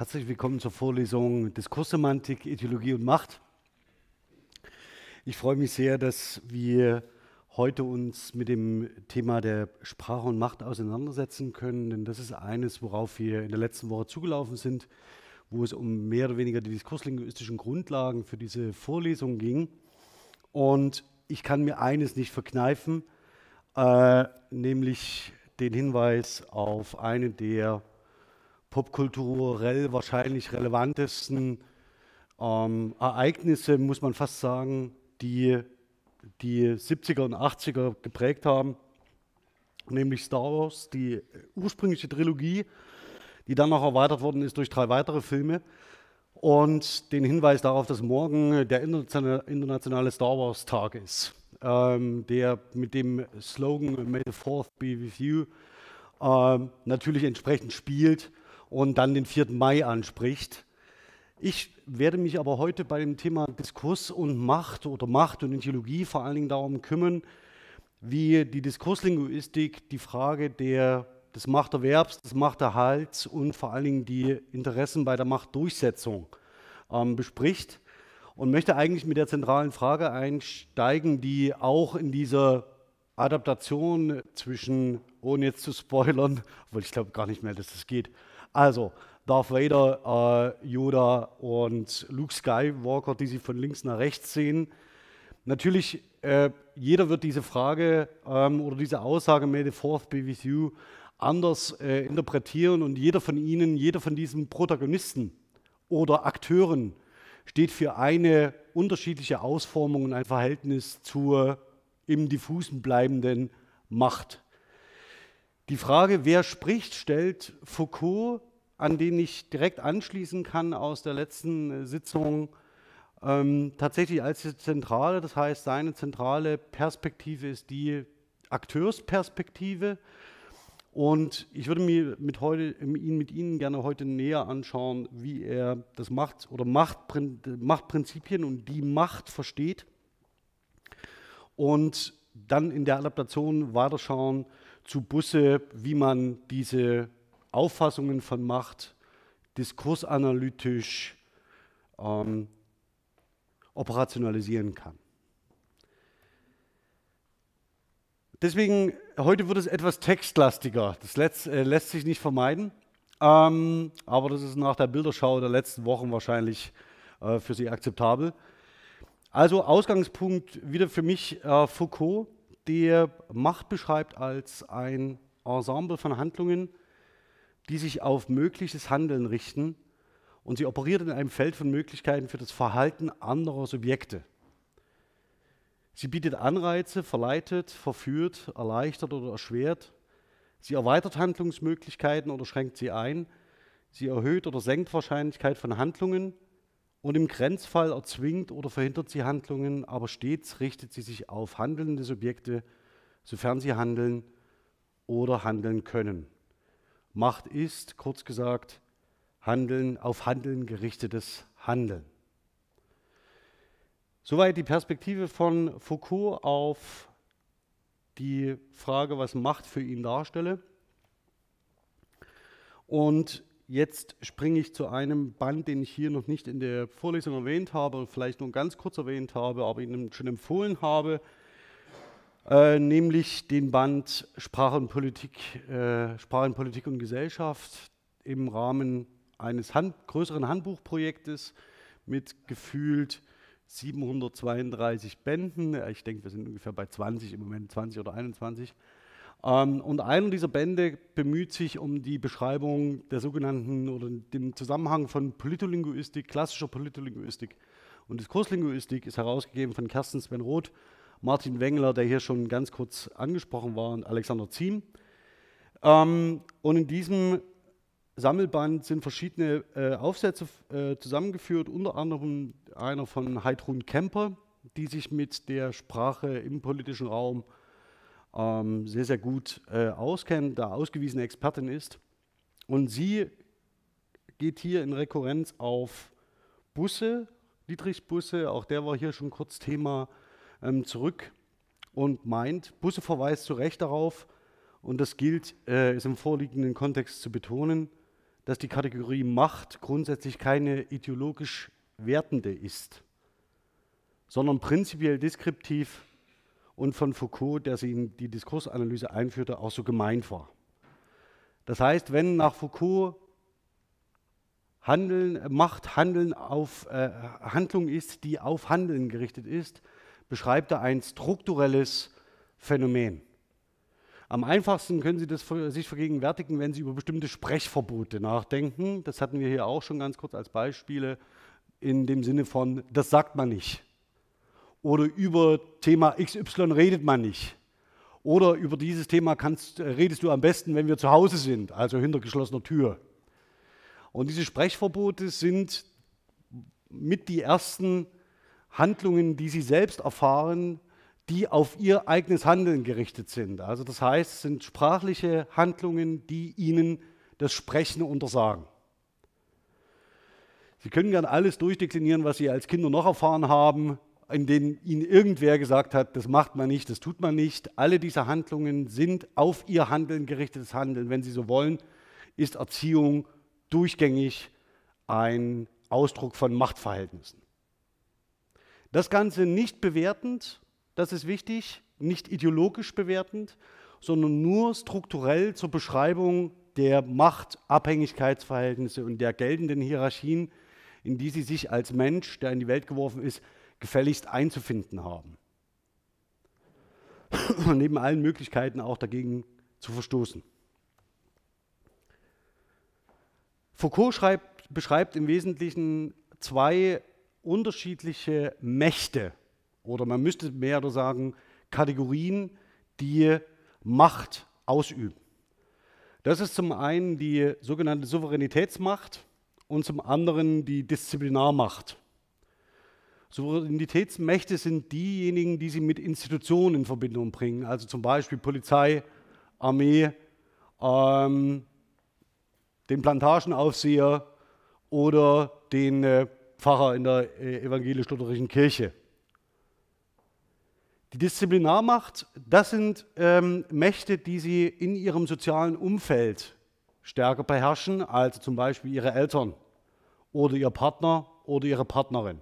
Herzlich willkommen zur Vorlesung Diskurssemantik, Ideologie und Macht. Ich freue mich sehr, dass wir heute uns mit dem Thema der Sprache und Macht auseinandersetzen können, denn das ist eines, worauf wir in der letzten Woche zugelaufen sind, wo es um mehr oder weniger die diskurslinguistischen Grundlagen für diese Vorlesung ging. Und ich kann mir eines nicht verkneifen, äh, nämlich den Hinweis auf eine der popkulturell wahrscheinlich relevantesten ähm, Ereignisse, muss man fast sagen, die die 70er und 80er geprägt haben, nämlich Star Wars, die ursprüngliche Trilogie, die dann noch erweitert worden ist durch drei weitere Filme. Und den Hinweis darauf, dass morgen der internationale Star Wars Tag ist, ähm, der mit dem Slogan May the Fourth be with you ähm, natürlich entsprechend spielt und dann den 4. Mai anspricht. Ich werde mich aber heute bei dem Thema Diskurs und Macht oder Macht und Ideologie vor allen Dingen darum kümmern, wie die Diskurslinguistik die Frage der, des Machterwerbs, des Machterhalts und vor allen Dingen die Interessen bei der Machtdurchsetzung ähm, bespricht und möchte eigentlich mit der zentralen Frage einsteigen, die auch in dieser Adaptation zwischen, ohne jetzt zu spoilern, obwohl ich glaube gar nicht mehr, dass das geht, also, Darth Vader, äh, Yoda und Luke Skywalker, die Sie von links nach rechts sehen. Natürlich, äh, jeder wird diese Frage ähm, oder diese Aussage, May the Fourth be with you, anders äh, interpretieren und jeder von Ihnen, jeder von diesen Protagonisten oder Akteuren steht für eine unterschiedliche Ausformung und ein Verhältnis zur im diffusen bleibenden Macht. Die Frage, wer spricht, stellt Foucault, an den ich direkt anschließen kann aus der letzten äh, Sitzung, ähm, tatsächlich als die zentrale. Das heißt, seine zentrale Perspektive ist die Akteursperspektive. Und ich würde mir mit heute, ihn mit Ihnen gerne heute näher anschauen, wie er das Macht oder Machtprinzipien und die Macht versteht. Und dann in der Adaptation weiterschauen, zu Busse, wie man diese Auffassungen von Macht diskursanalytisch ähm, operationalisieren kann. Deswegen, heute wird es etwas textlastiger. Das lässt, äh, lässt sich nicht vermeiden. Ähm, aber das ist nach der Bilderschau der letzten Wochen wahrscheinlich äh, für Sie akzeptabel. Also Ausgangspunkt wieder für mich äh, Foucault der Macht beschreibt als ein Ensemble von Handlungen, die sich auf mögliches Handeln richten und sie operiert in einem Feld von Möglichkeiten für das Verhalten anderer Subjekte. Sie bietet Anreize, verleitet, verführt, erleichtert oder erschwert. Sie erweitert Handlungsmöglichkeiten oder schränkt sie ein. Sie erhöht oder senkt Wahrscheinlichkeit von Handlungen und im Grenzfall erzwingt oder verhindert sie Handlungen, aber stets richtet sie sich auf handelnde Subjekte, sofern sie handeln oder handeln können. Macht ist, kurz gesagt, Handeln auf Handeln gerichtetes Handeln. Soweit die Perspektive von Foucault auf die Frage, was Macht für ihn darstelle. Und Jetzt springe ich zu einem Band, den ich hier noch nicht in der Vorlesung erwähnt habe, vielleicht nur ganz kurz erwähnt habe, aber Ihnen schon empfohlen habe, äh, nämlich den Band Sprache und Politik, äh, Sprache und Politik und Gesellschaft im Rahmen eines Hand, größeren Handbuchprojektes mit gefühlt 732 Bänden. Ich denke, wir sind ungefähr bei 20 im Moment, 20 oder 21. Ähm, und einer dieser Bände bemüht sich um die Beschreibung der sogenannten oder dem Zusammenhang von Politolinguistik, klassischer Politolinguistik und Diskurslinguistik, ist herausgegeben von Kersten Sven Roth, Martin Wengler, der hier schon ganz kurz angesprochen war, und Alexander Ziem. Ähm, und in diesem Sammelband sind verschiedene äh, Aufsätze äh, zusammengeführt, unter anderem einer von Heidrun Kemper, die sich mit der Sprache im politischen Raum ähm, sehr, sehr gut äh, auskennt, da ausgewiesene Expertin ist. Und sie geht hier in Rekurrenz auf Busse, Dietrichs Busse, auch der war hier schon kurz Thema, ähm, zurück und meint, Busse verweist zu Recht darauf, und das gilt, äh, ist im vorliegenden Kontext zu betonen, dass die Kategorie Macht grundsätzlich keine ideologisch wertende ist, sondern prinzipiell deskriptiv und von Foucault, der sie in die Diskursanalyse einführte, auch so gemeint war. Das heißt, wenn nach Foucault Handeln, Macht Handeln auf äh, Handlung ist, die auf Handeln gerichtet ist, beschreibt er ein strukturelles Phänomen. Am einfachsten können Sie das sich vergegenwärtigen, wenn Sie über bestimmte Sprechverbote nachdenken. Das hatten wir hier auch schon ganz kurz als Beispiele in dem Sinne von, das sagt man nicht. Oder über Thema XY redet man nicht. Oder über dieses Thema kannst, redest du am besten, wenn wir zu Hause sind, also hinter geschlossener Tür. Und diese Sprechverbote sind mit die ersten Handlungen, die sie selbst erfahren, die auf ihr eigenes Handeln gerichtet sind. Also das heißt, es sind sprachliche Handlungen, die ihnen das Sprechen untersagen. Sie können gern alles durchdeklinieren, was Sie als Kinder noch erfahren haben, in denen Ihnen irgendwer gesagt hat, das macht man nicht, das tut man nicht. Alle diese Handlungen sind auf Ihr Handeln gerichtetes Handeln. Wenn Sie so wollen, ist Erziehung durchgängig ein Ausdruck von Machtverhältnissen. Das Ganze nicht bewertend, das ist wichtig, nicht ideologisch bewertend, sondern nur strukturell zur Beschreibung der Machtabhängigkeitsverhältnisse und der geltenden Hierarchien, in die sie sich als Mensch, der in die Welt geworfen ist, gefälligst einzufinden haben. Und neben allen Möglichkeiten auch dagegen zu verstoßen. Foucault schreibt, beschreibt im Wesentlichen zwei unterschiedliche Mächte oder man müsste mehr sagen Kategorien, die Macht ausüben. Das ist zum einen die sogenannte Souveränitätsmacht und zum anderen die Disziplinarmacht. Souveränitätsmächte sind diejenigen, die sie mit Institutionen in Verbindung bringen, also zum Beispiel Polizei, Armee, ähm, den Plantagenaufseher oder den äh, Pfarrer in der äh, evangelisch-lutherischen Kirche. Die Disziplinarmacht, das sind ähm, Mächte, die sie in ihrem sozialen Umfeld stärker beherrschen, als zum Beispiel ihre Eltern oder ihr Partner oder ihre Partnerin.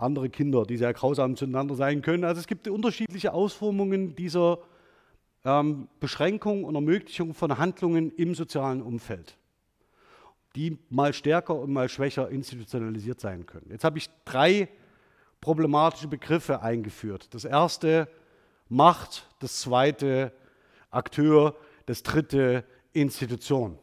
Andere Kinder, die sehr grausam zueinander sein können. Also es gibt unterschiedliche Ausformungen dieser ähm, Beschränkung und Ermöglichung von Handlungen im sozialen Umfeld, die mal stärker und mal schwächer institutionalisiert sein können. Jetzt habe ich drei problematische Begriffe eingeführt. Das erste Macht, das zweite Akteur, das dritte Institution.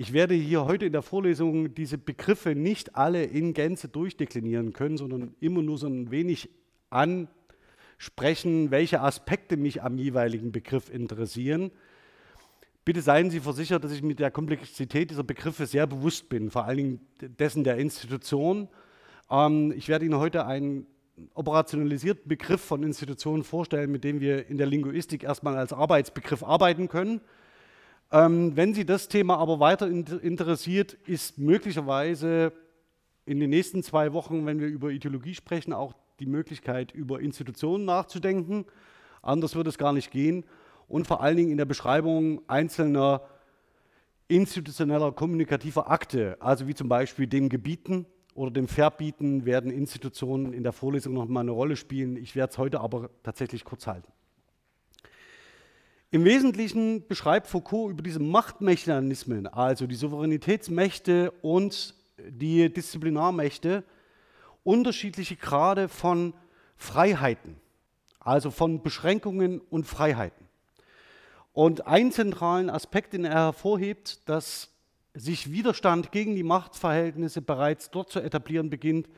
Ich werde hier heute in der Vorlesung diese Begriffe nicht alle in Gänze durchdeklinieren können, sondern immer nur so ein wenig ansprechen, welche Aspekte mich am jeweiligen Begriff interessieren. Bitte seien Sie versichert, dass ich mit der Komplexität dieser Begriffe sehr bewusst bin, vor allen Dingen dessen der Institution ähm, ich werde Ihnen heute einen operationalisierten Begriff von Institutionen vorstellen, mit dem wir in der Linguistik erstmal als Arbeitsbegriff arbeiten können. Ähm, wenn Sie das Thema aber weiter interessiert, ist möglicherweise in den nächsten zwei Wochen, wenn wir über Ideologie sprechen, auch die Möglichkeit, über Institutionen nachzudenken. Anders wird es gar nicht gehen. Und vor allen Dingen in der Beschreibung einzelner institutioneller kommunikativer Akte, also wie zum Beispiel den Gebieten, oder dem Verbieten werden Institutionen in der Vorlesung noch mal eine Rolle spielen. Ich werde es heute aber tatsächlich kurz halten. Im Wesentlichen beschreibt Foucault über diese Machtmechanismen, also die Souveränitätsmächte und die Disziplinarmächte, unterschiedliche Grade von Freiheiten, also von Beschränkungen und Freiheiten. Und einen zentralen Aspekt, den er hervorhebt, dass sich Widerstand gegen die Machtverhältnisse bereits dort zu etablieren beginnt,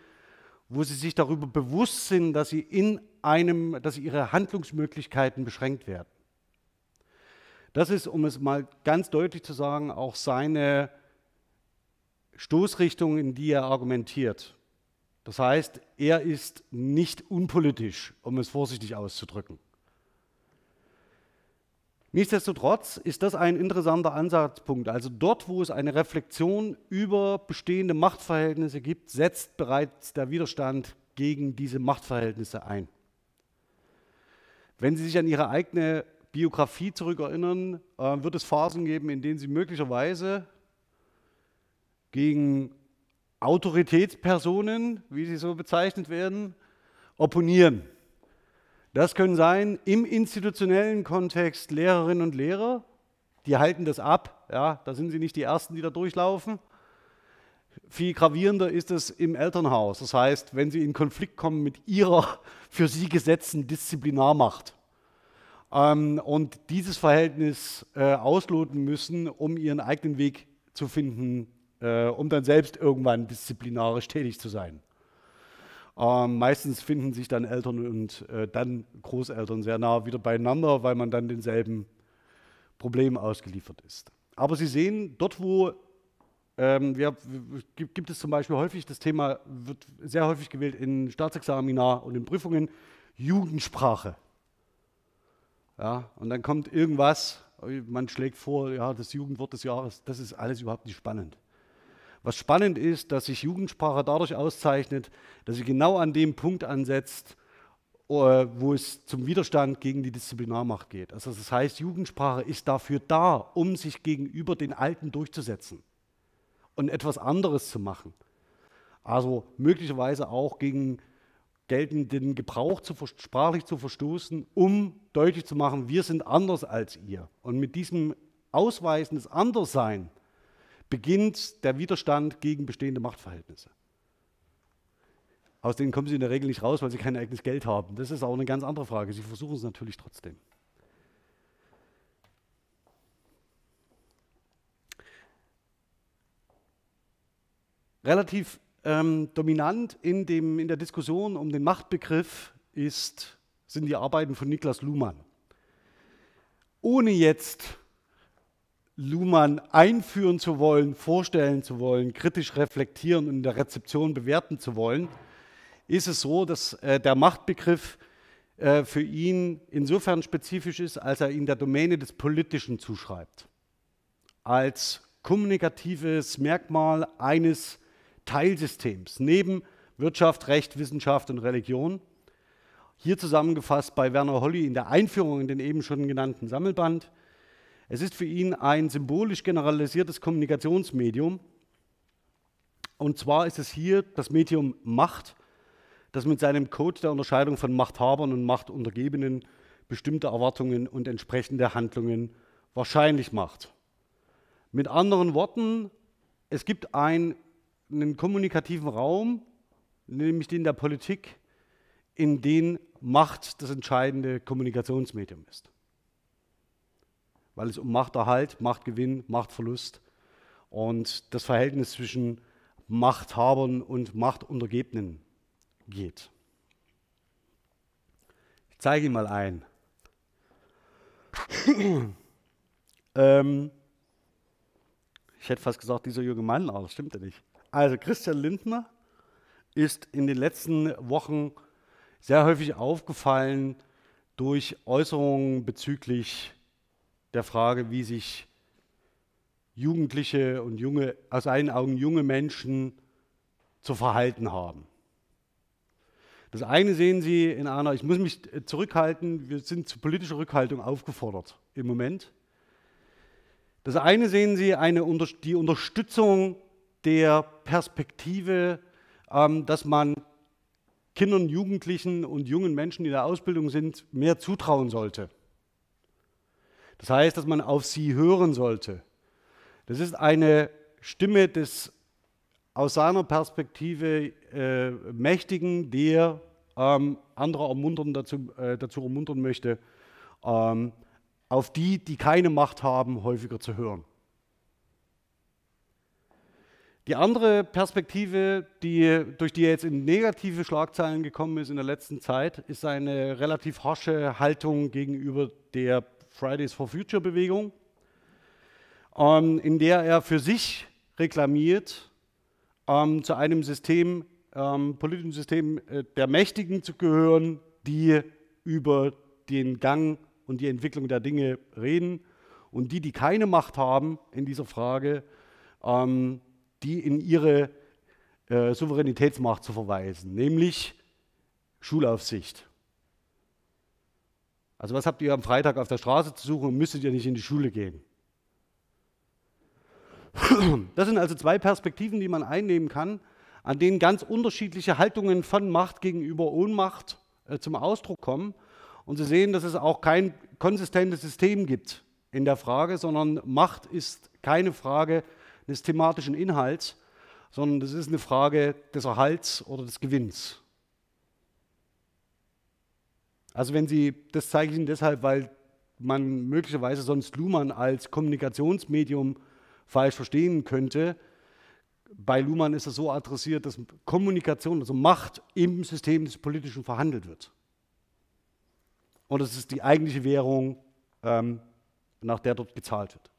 wo sie sich darüber bewusst sind, dass sie in einem, dass ihre Handlungsmöglichkeiten beschränkt werden. Das ist, um es mal ganz deutlich zu sagen, auch seine Stoßrichtung, in die er argumentiert. Das heißt, er ist nicht unpolitisch, um es vorsichtig auszudrücken. Nichtsdestotrotz ist das ein interessanter Ansatzpunkt. Also dort, wo es eine Reflexion über bestehende Machtverhältnisse gibt, setzt bereits der Widerstand gegen diese Machtverhältnisse ein. Wenn Sie sich an Ihre eigene Biografie zurückerinnern, äh, wird es Phasen geben, in denen sie möglicherweise gegen Autoritätspersonen, wie sie so bezeichnet werden, opponieren. Das können sein im institutionellen Kontext Lehrerinnen und Lehrer, die halten das ab, ja, da sind sie nicht die Ersten, die da durchlaufen. Viel gravierender ist es im Elternhaus. Das heißt, wenn sie in Konflikt kommen mit ihrer für sie gesetzten Disziplinarmacht ähm, und dieses Verhältnis äh, ausloten müssen, um ihren eigenen Weg zu finden, äh, um dann selbst irgendwann disziplinarisch tätig zu sein. Ähm, meistens finden sich dann Eltern und äh, dann Großeltern sehr nah wieder beieinander, weil man dann denselben Problemen ausgeliefert ist. Aber Sie sehen, dort wo ähm, wir, gibt, es zum Beispiel häufig, das Thema wird sehr häufig gewählt in Staatsexamina und in Prüfungen, Jugendsprache. Ja, und dann kommt irgendwas, man schlägt vor, ja, das Jugendwort des Jahres, das ist alles überhaupt nicht spannend. Was spannend ist, dass sich Jugendsprache dadurch auszeichnet, dass sie genau an dem Punkt ansetzt, äh, wo es zum Widerstand gegen die Disziplinarmacht geht. Also das heißt, Jugendsprache ist dafür da, um sich gegenüber den Alten durchzusetzen und etwas anderes zu machen. Also möglicherweise auch gegen geltenden Gebrauch zu, sprachlich zu verstoßen, um deutlich zu machen, wir sind anders als ihr. Und mit diesem Ausweisen des Anderssein beginnt der Widerstand gegen bestehende Machtverhältnisse. Aus denen kommen sie in der Regel nicht raus, weil sie kein eigenes Geld haben. Das ist auch eine ganz andere Frage. Sie versuchen es natürlich trotzdem. Relativ ähm, dominant in, dem, in der Diskussion um den Machtbegriff ist, sind die Arbeiten von Niklas Luhmann. Ohne jetzt Luhmann einführen zu wollen, vorstellen zu wollen, kritisch reflektieren und in der Rezeption bewerten zu wollen, ist es so, dass äh, der Machtbegriff äh, für ihn insofern spezifisch ist, als er ihn der Domäne des Politischen zuschreibt. Als kommunikatives Merkmal eines Teilsystems neben Wirtschaft, Recht, Wissenschaft und Religion. Hier zusammengefasst bei Werner Holly in der Einführung in den eben schon genannten Sammelband. Es ist für ihn ein symbolisch generalisiertes Kommunikationsmedium. Und zwar ist es hier das Medium Macht, das mit seinem Code der Unterscheidung von Machthabern und Machtuntergebenen bestimmte Erwartungen und entsprechende Handlungen wahrscheinlich macht. Mit anderen Worten, es gibt ein einen kommunikativen Raum, nämlich den der Politik, in den Macht das entscheidende Kommunikationsmedium ist. Weil es um Machterhalt, Machtgewinn, Machtverlust und das Verhältnis zwischen Machthabern und Machtuntergebenen geht. Ich zeige Ihnen mal ein. ähm, ich hätte fast gesagt, dieser junge Mann, aber das stimmt ja nicht. Also Christian Lindner ist in den letzten Wochen sehr häufig aufgefallen durch Äußerungen bezüglich der Frage, wie sich Jugendliche und junge, aus seinen Augen junge Menschen zu verhalten haben. Das eine sehen Sie in einer, ich muss mich zurückhalten, wir sind zu politischer Rückhaltung aufgefordert im Moment. Das eine sehen Sie eine, die Unterstützung der Perspektive, ähm, dass man Kindern, Jugendlichen und jungen Menschen, die in der Ausbildung sind, mehr zutrauen sollte. Das heißt, dass man auf sie hören sollte. Das ist eine Stimme des aus seiner Perspektive äh, Mächtigen, der ähm, andere ermuntern dazu, äh, dazu ermuntern möchte, ähm, auf die, die keine Macht haben, häufiger zu hören. Die andere Perspektive, die, durch die er jetzt in negative Schlagzeilen gekommen ist in der letzten Zeit, ist eine relativ harsche Haltung gegenüber der Fridays for Future Bewegung, ähm, in der er für sich reklamiert, ähm, zu einem System, ähm, politischen System äh, der Mächtigen zu gehören, die über den Gang und die Entwicklung der Dinge reden. Und die, die keine Macht haben in dieser Frage, ähm, die in ihre äh, Souveränitätsmacht zu verweisen, nämlich Schulaufsicht. Also was habt ihr am Freitag auf der Straße zu suchen und müsstet ihr nicht in die Schule gehen? Das sind also zwei Perspektiven, die man einnehmen kann, an denen ganz unterschiedliche Haltungen von Macht gegenüber Ohnmacht äh, zum Ausdruck kommen. Und Sie sehen, dass es auch kein konsistentes System gibt in der Frage, sondern Macht ist keine Frage des thematischen Inhalts, sondern das ist eine Frage des Erhalts oder des Gewinns. Also wenn Sie, das zeige ich Ihnen deshalb, weil man möglicherweise sonst Luhmann als Kommunikationsmedium falsch verstehen könnte. Bei Luhmann ist es so adressiert, dass Kommunikation, also Macht im System des Politischen verhandelt wird. Und das ist die eigentliche Währung, ähm, nach der dort gezahlt wird.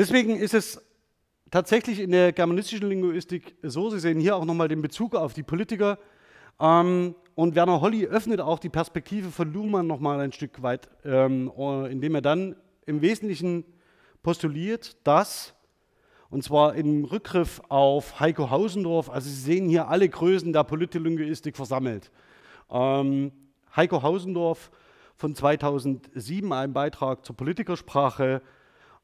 Deswegen ist es tatsächlich in der germanistischen Linguistik so, Sie sehen hier auch nochmal den Bezug auf die Politiker, ähm, und Werner Holly öffnet auch die Perspektive von Luhmann nochmal ein Stück weit, ähm, äh, indem er dann im Wesentlichen postuliert, dass, und zwar im Rückgriff auf Heiko Hausendorf, also Sie sehen hier alle Größen der Politlinguistik versammelt. Ähm, Heiko Hausendorf von 2007, ein Beitrag zur Politikersprache.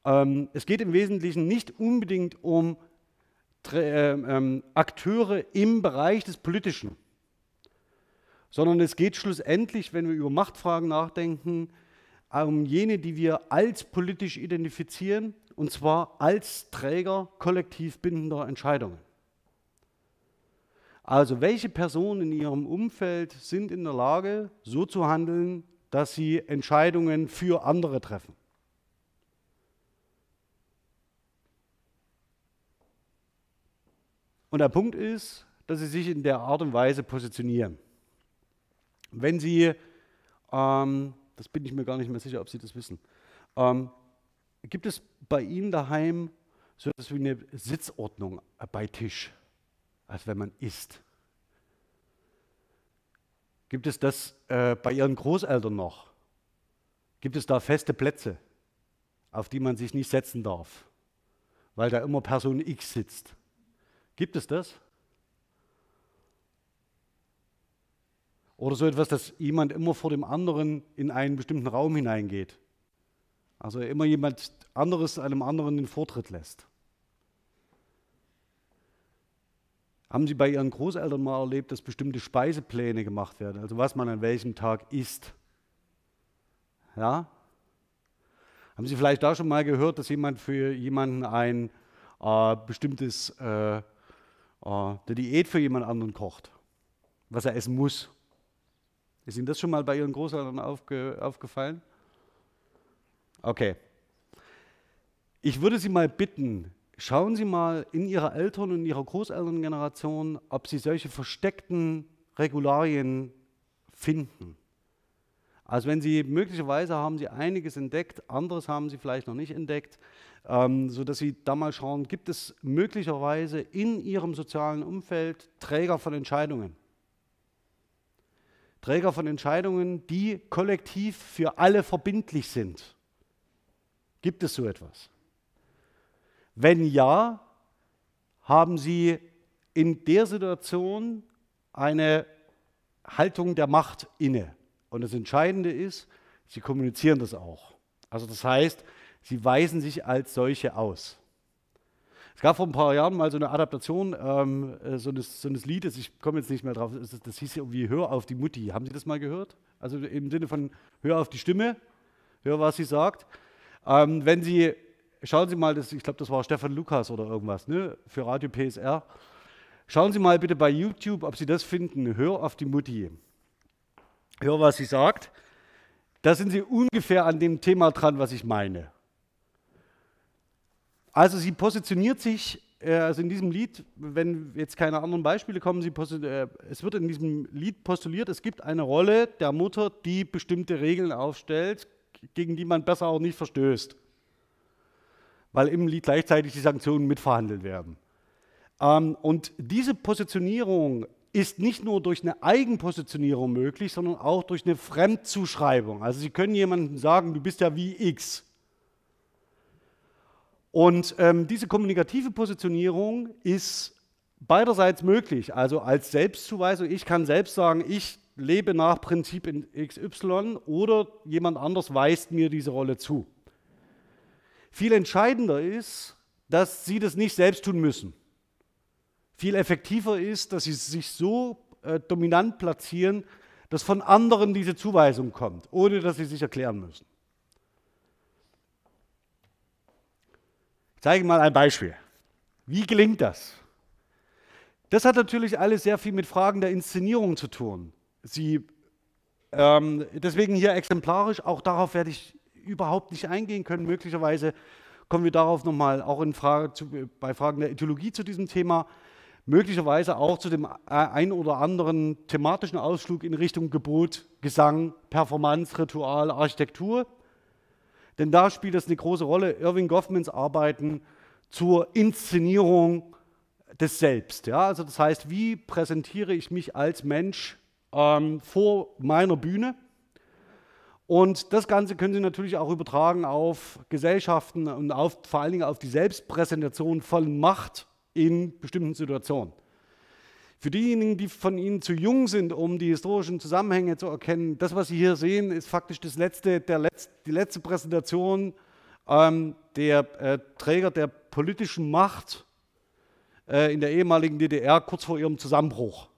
Ähm, es geht im Wesentlichen nicht unbedingt um äh, ähm, Akteure im Bereich des Politischen sondern es geht schlussendlich, wenn wir über Machtfragen nachdenken, um jene, die wir als politisch identifizieren, und zwar als Träger kollektiv bindender Entscheidungen. Also welche Personen in ihrem Umfeld sind in der Lage, so zu handeln, dass sie Entscheidungen für andere treffen? Und der Punkt ist, dass sie sich in der Art und Weise positionieren. Wenn Sie, ähm, das bin ich mir gar nicht mehr sicher, ob Sie das wissen, ähm, gibt es bei Ihnen daheim so etwas wie eine Sitzordnung bei Tisch, als wenn man isst? Gibt es das äh, bei Ihren Großeltern noch? Gibt es da feste Plätze, auf die man sich nicht setzen darf, weil da immer Person X sitzt? Gibt es das? Oder so etwas, dass jemand immer vor dem anderen in einen bestimmten Raum hineingeht. Also immer jemand anderes einem anderen den Vortritt lässt. Haben Sie bei Ihren Großeltern mal erlebt, dass bestimmte Speisepläne gemacht werden, also was man an welchem Tag isst? Ja? Haben Sie vielleicht da schon mal gehört, dass jemand für jemanden ein äh, bestimmtes, äh, äh, eine Diät für jemand anderen kocht, was er essen muss? Ist Ihnen das schon mal bei Ihren Großeltern aufge, aufgefallen? Okay. Ich würde Sie mal bitten, schauen Sie mal in Ihrer Eltern- und Ihrer Großelterngeneration, ob Sie solche versteckten Regularien finden. Also wenn Sie möglicherweise haben Sie einiges entdeckt, anderes haben Sie vielleicht noch nicht entdeckt, ähm, sodass Sie da mal schauen, gibt es möglicherweise in Ihrem sozialen Umfeld Träger von Entscheidungen? Träger von Entscheidungen, die kollektiv für alle verbindlich sind. Gibt es so etwas? Wenn ja, haben Sie in der Situation eine Haltung der Macht inne. Und das Entscheidende ist, Sie kommunizieren das auch. Also das heißt, Sie weisen sich als solche aus. Es gab vor ein paar Jahren mal so eine Adaptation ähm, äh, so, eines, so eines Liedes, ich komme jetzt nicht mehr drauf, das, das hieß irgendwie Hör auf die Mutti. Haben Sie das mal gehört? Also im Sinne von Hör auf die Stimme, hör, was sie sagt. Ähm, wenn Sie, schauen Sie mal, das, ich glaube, das war Stefan Lukas oder irgendwas, ne, für Radio PSR. Schauen Sie mal bitte bei YouTube, ob Sie das finden. Hör auf die Mutti. Hör, was sie sagt. Da sind Sie ungefähr an dem Thema dran, was ich meine. Also sie positioniert sich, äh, also in diesem Lied, wenn jetzt keine anderen Beispiele kommen, äh, es wird in diesem Lied postuliert, es gibt eine Rolle der Mutter, die bestimmte Regeln aufstellt, gegen die man besser auch nicht verstößt, weil im Lied gleichzeitig die Sanktionen mitverhandelt werden. Ähm, und diese Positionierung ist nicht nur durch eine Eigenpositionierung möglich, sondern auch durch eine Fremdzuschreibung. Also Sie können jemandem sagen, du bist ja wie X. Und ähm, diese kommunikative Positionierung ist beiderseits möglich. Also als Selbstzuweisung, ich kann selbst sagen, ich lebe nach Prinzip in XY oder jemand anders weist mir diese Rolle zu. Viel entscheidender ist, dass sie das nicht selbst tun müssen. Viel effektiver ist, dass sie sich so äh, dominant platzieren, dass von anderen diese Zuweisung kommt, ohne dass sie sich erklären müssen. Ich zeige mal ein Beispiel. Wie gelingt das? Das hat natürlich alles sehr viel mit Fragen der Inszenierung zu tun. Sie, ähm, deswegen hier exemplarisch, auch darauf werde ich überhaupt nicht eingehen können. Möglicherweise kommen wir darauf nochmal auch in Frage zu, bei Fragen der Ideologie zu diesem Thema. Möglicherweise auch zu dem äh, ein oder anderen thematischen Ausflug in Richtung Gebot, Gesang, Performance, Ritual, Architektur. Denn da spielt es eine große Rolle. Irving Goffmans Arbeiten zur Inszenierung des Selbst. Ja? Also das heißt, wie präsentiere ich mich als Mensch ähm, vor meiner Bühne? Und das Ganze können Sie natürlich auch übertragen auf Gesellschaften und auf, vor allen Dingen auf die Selbstpräsentation von Macht in bestimmten Situationen. Für diejenigen, die von Ihnen zu jung sind, um die historischen Zusammenhänge zu erkennen, das, was Sie hier sehen, ist faktisch das letzte, der Letz-, die letzte Präsentation ähm, der äh, Träger der politischen Macht äh, in der ehemaligen DDR kurz vor ihrem Zusammenbruch.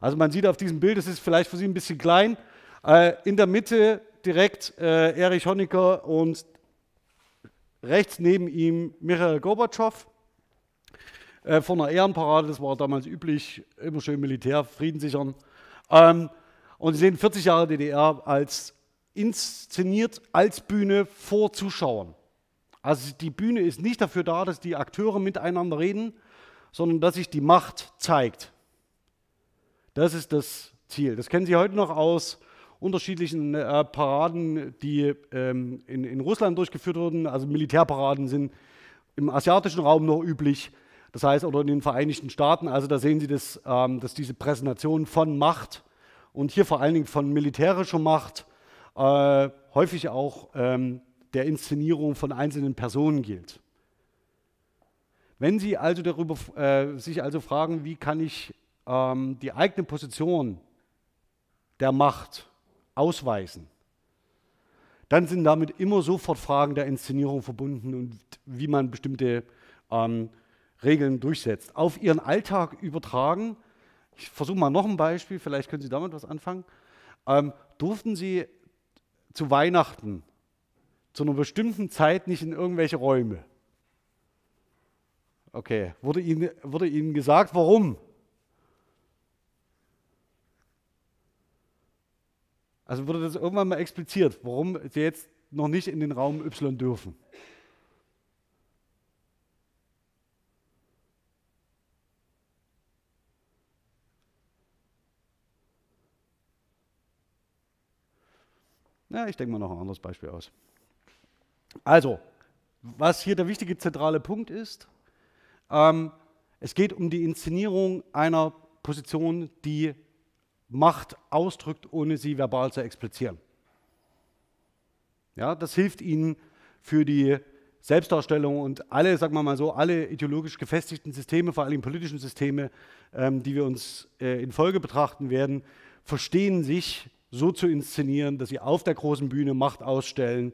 Also man sieht auf diesem Bild, es ist vielleicht für Sie ein bisschen klein, äh, in der Mitte direkt äh, Erich Honecker und rechts neben ihm Michael Gorbatschow äh, vor einer Ehrenparade, das war damals üblich, immer schön Militär, Frieden sichern. Ähm, und Sie sehen 40 Jahre DDR als inszeniert als Bühne vor Zuschauern. Also die Bühne ist nicht dafür da, dass die Akteure miteinander reden, sondern dass sich die Macht zeigt. Das ist das Ziel. Das kennen Sie heute noch aus unterschiedlichen äh, Paraden, die ähm, in, in, Russland durchgeführt wurden. Also Militärparaden sind im asiatischen Raum noch üblich. Das heißt, oder in den Vereinigten Staaten. Also da sehen Sie, das, ähm, dass diese Präsentation von Macht und hier vor allen Dingen von militärischer Macht äh, häufig auch ähm, der Inszenierung von einzelnen Personen gilt. Wenn Sie also darüber, äh, sich also fragen, wie kann ich ähm, die eigene Position der Macht ausweisen, dann sind damit immer sofort Fragen der Inszenierung verbunden und wie man bestimmte ähm, Regeln durchsetzt. Auf Ihren Alltag übertragen, ich versuche mal noch ein Beispiel, vielleicht können Sie damit was anfangen. Ähm, durften Sie zu Weihnachten zu einer bestimmten Zeit nicht in irgendwelche Räume? Okay, wurde Ihnen, wurde Ihnen gesagt, warum? Also wurde das irgendwann mal expliziert, warum Sie jetzt noch nicht in den Raum Y dürfen? Ja, ich denke mal noch ein anderes Beispiel aus. Also, was hier der wichtige zentrale Punkt ist, ähm, es geht um die Inszenierung einer Position, die Macht ausdrückt, ohne sie verbal zu explizieren. Ja, das hilft Ihnen für die Selbstdarstellung und alle, sagen wir mal so, alle ideologisch gefestigten Systeme, vor allem politischen Systeme, ähm, die wir uns äh, in Folge betrachten werden, verstehen sich so zu inszenieren, dass sie auf der großen Bühne Macht ausstellen,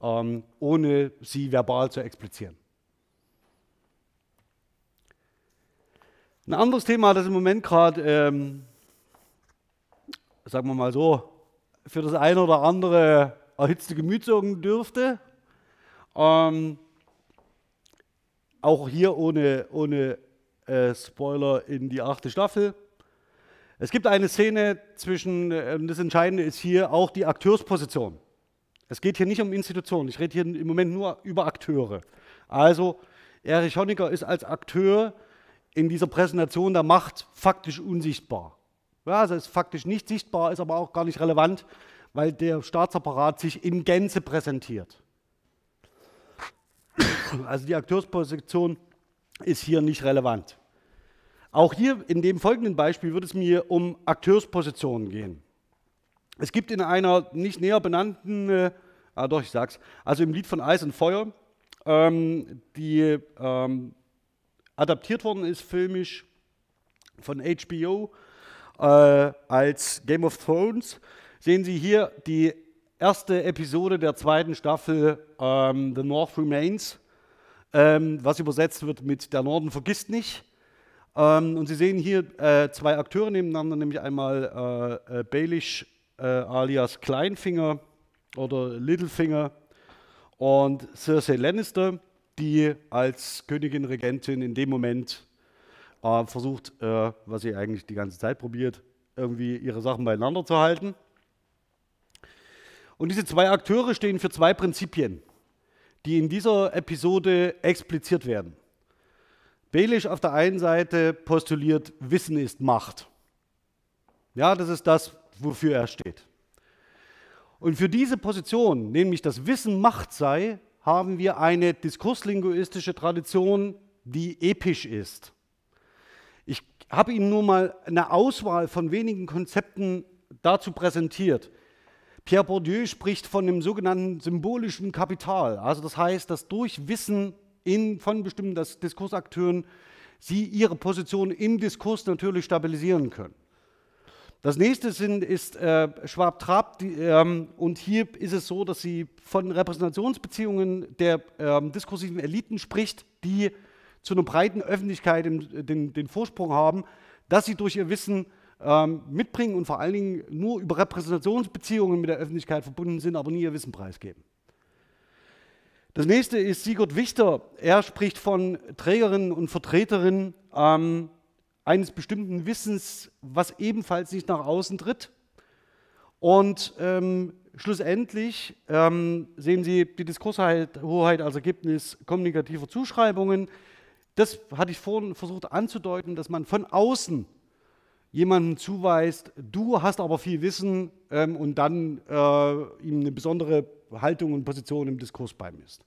ähm, ohne sie verbal zu explizieren. Ein anderes Thema, das im Moment gerade, ähm, sagen wir mal so, für das eine oder andere erhitzte Gemüt sorgen dürfte, ähm, auch hier ohne, ohne äh, Spoiler in die achte Staffel. Es gibt eine Szene zwischen, äh, das Entscheidende ist hier auch die Akteursposition. Es geht hier nicht um Institutionen, ich rede hier im Moment nur über Akteure. Also Erich Honecker ist als Akteur in dieser Präsentation der Macht faktisch unsichtbar. Ja, also ist faktisch nicht sichtbar, ist aber auch gar nicht relevant, weil der Staatsapparat sich in Gänze präsentiert. Also die Akteursposition ist hier nicht relevant. Auch hier in dem folgenden Beispiel wird es mir um Akteurspositionen gehen. Es gibt in einer nicht näher benannten, äh, ah doch, ich sag's, also im Lied von Eis und Feuer, ähm, die ähm, adaptiert worden ist filmisch von HBO, äh, als Game of Thrones. Sehen Sie hier die erste Episode der zweiten Staffel ähm, The North Remains, ähm, was übersetzt wird mit Der Norden vergisst nicht. Ähm, und Sie sehen hier äh, zwei Akteure nebeneinander, nämlich einmal äh, äh, Baelish äh, alias Kleinfinger oder Littlefinger und Cersei Lannister, die als Königin Regentin in dem Moment äh, versucht, äh, was sie eigentlich die ganze Zeit probiert, irgendwie ihre Sachen beieinander zu halten. Und diese zwei Akteure stehen für zwei Prinzipien, die in dieser Episode expliziert werden. Baelish auf der einen Seite postuliert, Wissen ist Macht. Ja, das ist das, wofür er steht. Und für diese Position, nämlich dass Wissen Macht sei, haben wir eine diskurslinguistische Tradition, die episch ist. Ich habe Ihnen nur mal eine Auswahl von wenigen Konzepten dazu präsentiert. Pierre Bourdieu spricht von dem sogenannten symbolischen Kapital. Also das heißt, dass durch Wissen in, von bestimmten Diskursakteuren sie ihre Position im Diskurs natürlich stabilisieren können. Das nächste sind, ist äh, Schwab-Trab ähm, und hier ist es so, dass sie von Repräsentationsbeziehungen der ähm, diskursiven Eliten spricht, die zu einer breiten Öffentlichkeit den, den, den Vorsprung haben, dass sie durch ihr Wissen ähm, mitbringen und vor allen Dingen nur über Repräsentationsbeziehungen mit der Öffentlichkeit verbunden sind, aber nie ihr Wissen preisgeben. Das nächste ist Sigurd Wichter. Er spricht von Trägerinnen und Vertreterinnen ähm, eines bestimmten Wissens, was ebenfalls nicht nach außen tritt. Und ähm, schlussendlich ähm, sehen Sie die Diskurshoheit als Ergebnis kommunikativer Zuschreibungen. Das hatte ich vorhin versucht anzudeuten, dass man von außen jemandem zuweist, du hast aber viel Wissen ähm, und dann äh, ihm eine besondere Haltung und Position im Diskurs beimisst.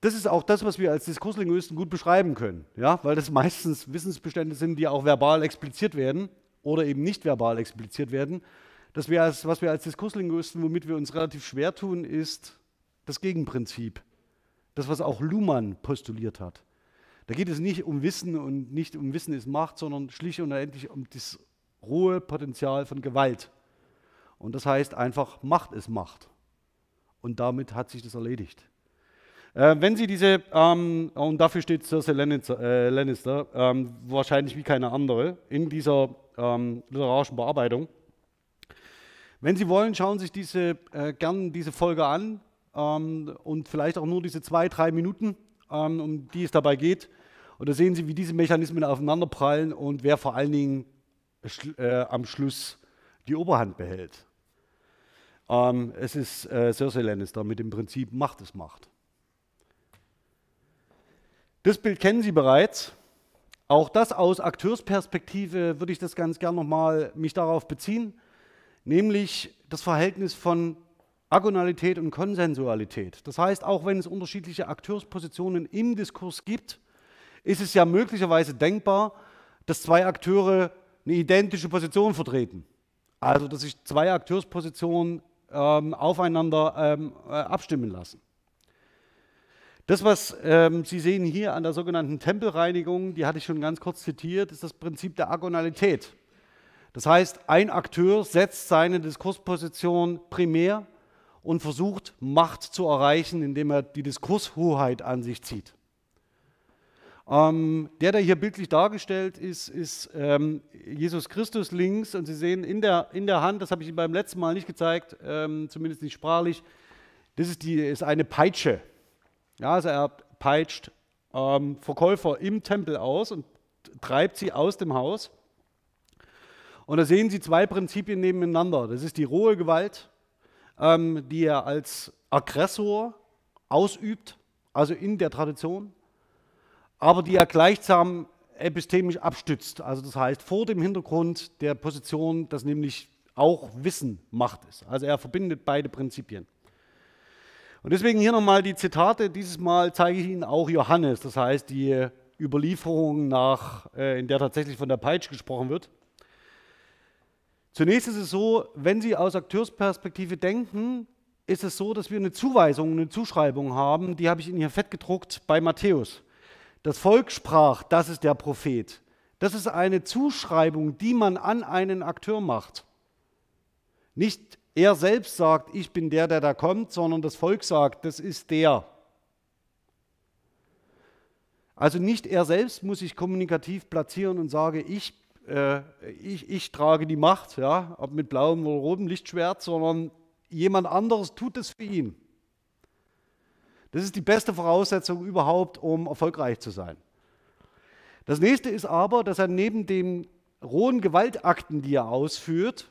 Das ist auch das, was wir als Diskurslinguisten gut beschreiben können, ja? weil das meistens Wissensbestände sind, die auch verbal expliziert werden oder eben nicht verbal expliziert werden. Das wir als, was wir als Diskurslinguisten, womit wir uns relativ schwer tun, ist das Gegenprinzip. Das, was auch Luhmann postuliert hat. Da geht es nicht um Wissen und nicht um Wissen ist Macht, sondern schlicht und endlich um das rohe Potenzial von Gewalt. Und das heißt einfach, Macht ist Macht. Und damit hat sich das erledigt. Äh, wenn Sie diese, ähm, und dafür steht Cersei Lannister, äh, Lannister ähm, wahrscheinlich wie keine andere in dieser ähm, literarischen Bearbeitung. Wenn Sie wollen, schauen Sie sich diese, äh, gern diese Folge an ähm, und vielleicht auch nur diese zwei, drei Minuten, ähm, um die es dabei geht. Und da sehen Sie, wie diese Mechanismen aufeinanderprallen und wer vor allen Dingen äh, am Schluss die Oberhand behält. Ähm, es ist äh, Cersei Lannister mit dem Prinzip Macht ist Macht. Das Bild kennen Sie bereits. Auch das aus Akteursperspektive würde ich das ganz gern nochmal mich darauf beziehen, nämlich das Verhältnis von Agonalität und Konsensualität. Das heißt, auch wenn es unterschiedliche Akteurspositionen im Diskurs gibt, ist es ja möglicherweise denkbar, dass zwei Akteure eine identische Position vertreten. Also, dass sich zwei Akteurspositionen ähm, aufeinander ähm, äh, abstimmen lassen. Das, was ähm, Sie sehen hier an der sogenannten Tempelreinigung, die hatte ich schon ganz kurz zitiert, ist das Prinzip der Agonalität. Das heißt, ein Akteur setzt seine Diskursposition primär und versucht, Macht zu erreichen, indem er die Diskurshoheit an sich zieht. Ähm, der, der hier bildlich dargestellt ist, ist ähm, Jesus Christus links und Sie sehen in der, in der Hand, das habe ich Ihnen beim letzten Mal nicht gezeigt, ähm, zumindest nicht sprachlich, das ist, die, ist eine Peitsche. Ja, also er peitscht ähm, Verkäufer im Tempel aus und treibt sie aus dem Haus. Und da sehen Sie zwei Prinzipien nebeneinander. Das ist die rohe Gewalt, ähm, die er als Aggressor ausübt, also in der Tradition aber die er gleichsam epistemisch abstützt. Also das heißt vor dem Hintergrund der Position, dass nämlich auch Wissen Macht ist. Also er verbindet beide Prinzipien. Und deswegen hier nochmal die Zitate. Dieses Mal zeige ich Ihnen auch Johannes, das heißt die Überlieferung, nach, äh, in der tatsächlich von der Peitsch gesprochen wird. Zunächst ist es so, wenn Sie aus Akteursperspektive denken, ist es so, dass wir eine Zuweisung, eine Zuschreibung haben, die habe ich Ihnen hier fett gedruckt bei Matthäus. Das Volk sprach, das ist der Prophet. Das ist eine Zuschreibung, die man an einen Akteur macht. Nicht er selbst sagt, ich bin der, der da kommt, sondern das Volk sagt, das ist der. Also nicht er selbst muss sich kommunikativ platzieren und sage, ich, äh, ich, ich trage die Macht, ja, ob mit blauem oder rotem Lichtschwert, sondern jemand anderes tut es für ihn. Das ist die beste Voraussetzung überhaupt, um erfolgreich zu sein. Das nächste ist aber, dass er neben den rohen Gewaltakten, die er ausführt,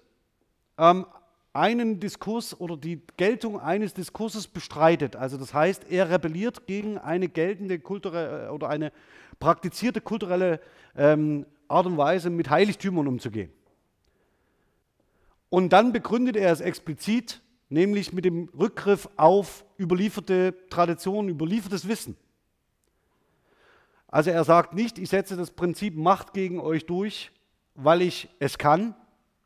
ähm, einen Diskurs oder die Geltung eines Diskurses bestreitet. Also das heißt, er rebelliert gegen eine geltende kulturelle äh, oder eine praktizierte kulturelle ähm, Art und Weise, mit Heiligtümern umzugehen. Und dann begründet er es explizit, nämlich mit dem Rückgriff auf überlieferte Traditionen, überliefertes Wissen. Also er sagt nicht, ich setze das Prinzip Macht gegen euch durch, weil ich es kann,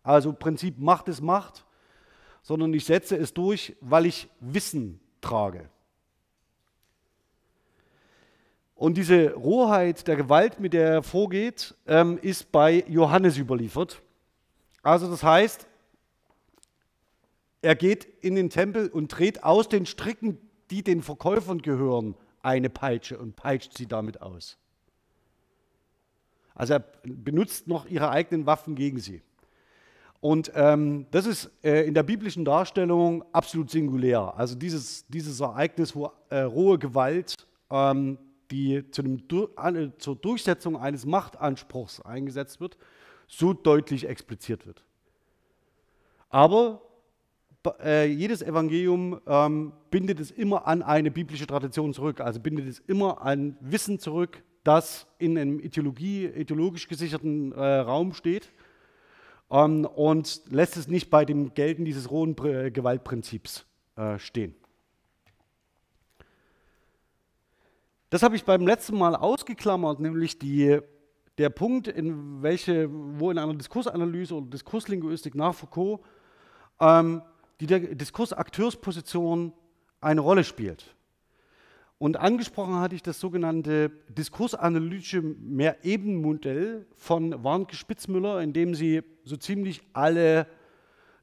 also Prinzip Macht ist Macht, sondern ich setze es durch, weil ich Wissen trage. Und diese Rohheit der Gewalt, mit der er vorgeht, ähm, ist bei Johannes überliefert. Also das heißt, er geht in den Tempel und dreht aus den Stricken, die den Verkäufern gehören, eine Peitsche und peitscht sie damit aus. Also er benutzt noch ihre eigenen Waffen gegen sie. Und ähm, das ist äh, in der biblischen Darstellung absolut singulär. Also dieses, dieses Ereignis, wo äh, rohe Gewalt, ähm, die zu dem, äh, zur Durchsetzung eines Machtanspruchs eingesetzt wird, so deutlich expliziert wird. Aber äh, jedes Evangelium ähm, bindet es immer an eine biblische Tradition zurück, also bindet es immer an Wissen zurück, das in einem Ideologie, ideologisch gesicherten äh, Raum steht ähm, und lässt es nicht bei dem Gelten dieses rohen Pr Gewaltprinzips äh, stehen. Das habe ich beim letzten Mal ausgeklammert, nämlich die, der Punkt, in welche, wo in einer Diskursanalyse oder Diskurslinguistik nach Foucault ähm, die Diskursakteursposition eine Rolle spielt. Und angesprochen hatte ich das sogenannte diskursanalytische Mehrebenenmodell von Warnke Spitzmüller, in dem sie so ziemlich alle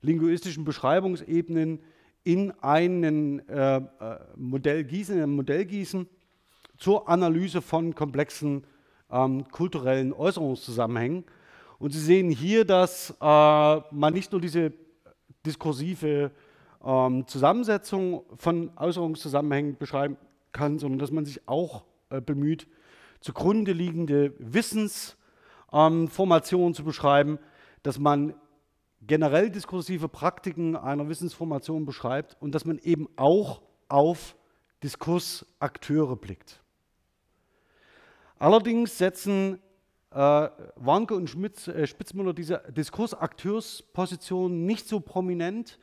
linguistischen Beschreibungsebenen in einen äh, äh, Modell gießen, in ein Modell gießen zur Analyse von komplexen ähm, kulturellen Äußerungszusammenhängen. Und Sie sehen hier, dass äh, man nicht nur diese diskursive ähm, Zusammensetzung von Äußerungszusammenhängen beschreiben kann, sondern dass man sich auch äh, bemüht, zugrunde liegende Wissensformationen ähm, zu beschreiben, dass man generell diskursive Praktiken einer Wissensformation beschreibt und dass man eben auch auf Diskursakteure blickt. Allerdings setzen äh, Warnke und Schmitz, äh, Spitzmüller diese Diskursakteursposition nicht so prominent,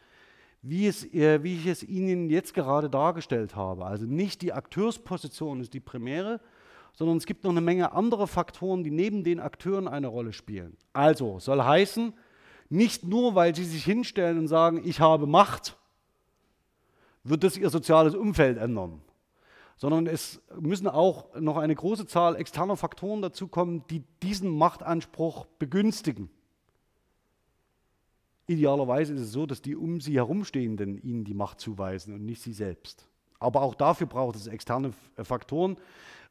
wie, es, äh, wie ich es Ihnen jetzt gerade dargestellt habe. Also nicht die Akteursposition ist die primäre, sondern es gibt noch eine Menge anderer Faktoren, die neben den Akteuren eine Rolle spielen. Also soll heißen, nicht nur, weil sie sich hinstellen und sagen, ich habe Macht, wird das ihr soziales Umfeld ändern, sondern es müssen auch noch eine große Zahl externer Faktoren dazukommen, die diesen Machtanspruch begünstigen. Idealerweise ist es so, dass die um sie herumstehenden ihnen die Macht zuweisen und nicht sie selbst. Aber auch dafür braucht es externe äh, Faktoren.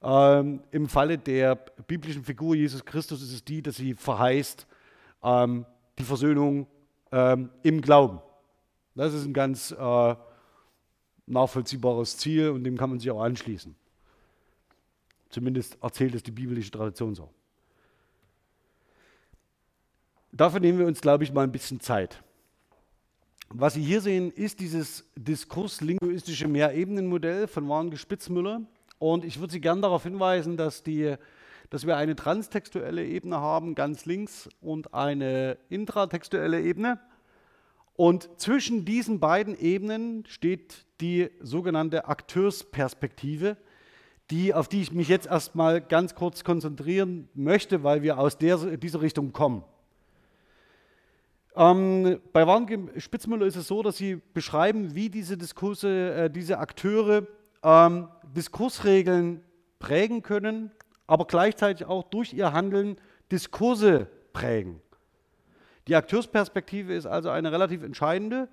Ähm, Im Falle der biblischen Figur Jesus Christus ist es die, dass sie verheißt ähm, die Versöhnung ähm, im Glauben. Das ist ein ganz äh, nachvollziehbares Ziel und dem kann man sich auch anschließen. Zumindest erzählt es die biblische Tradition so. Dafür nehmen wir uns, glaube ich, mal ein bisschen Zeit. Was Sie hier sehen, ist dieses diskurslinguistische Mehrebenenmodell von Warnke Spitzmüller. Und ich würde Sie gerne darauf hinweisen, dass, die, dass wir eine transtextuelle Ebene haben, ganz links, und eine intratextuelle Ebene. Und zwischen diesen beiden Ebenen steht die sogenannte Akteursperspektive, die, auf die ich mich jetzt erstmal ganz kurz konzentrieren möchte, weil wir aus der, dieser Richtung kommen. Ähm, bei Warnke Spitzmüller ist es so, dass sie beschreiben, wie diese Diskurse, äh, diese Akteure ähm, Diskursregeln prägen können, aber gleichzeitig auch durch ihr Handeln Diskurse prägen. Die Akteursperspektive ist also eine relativ entscheidende.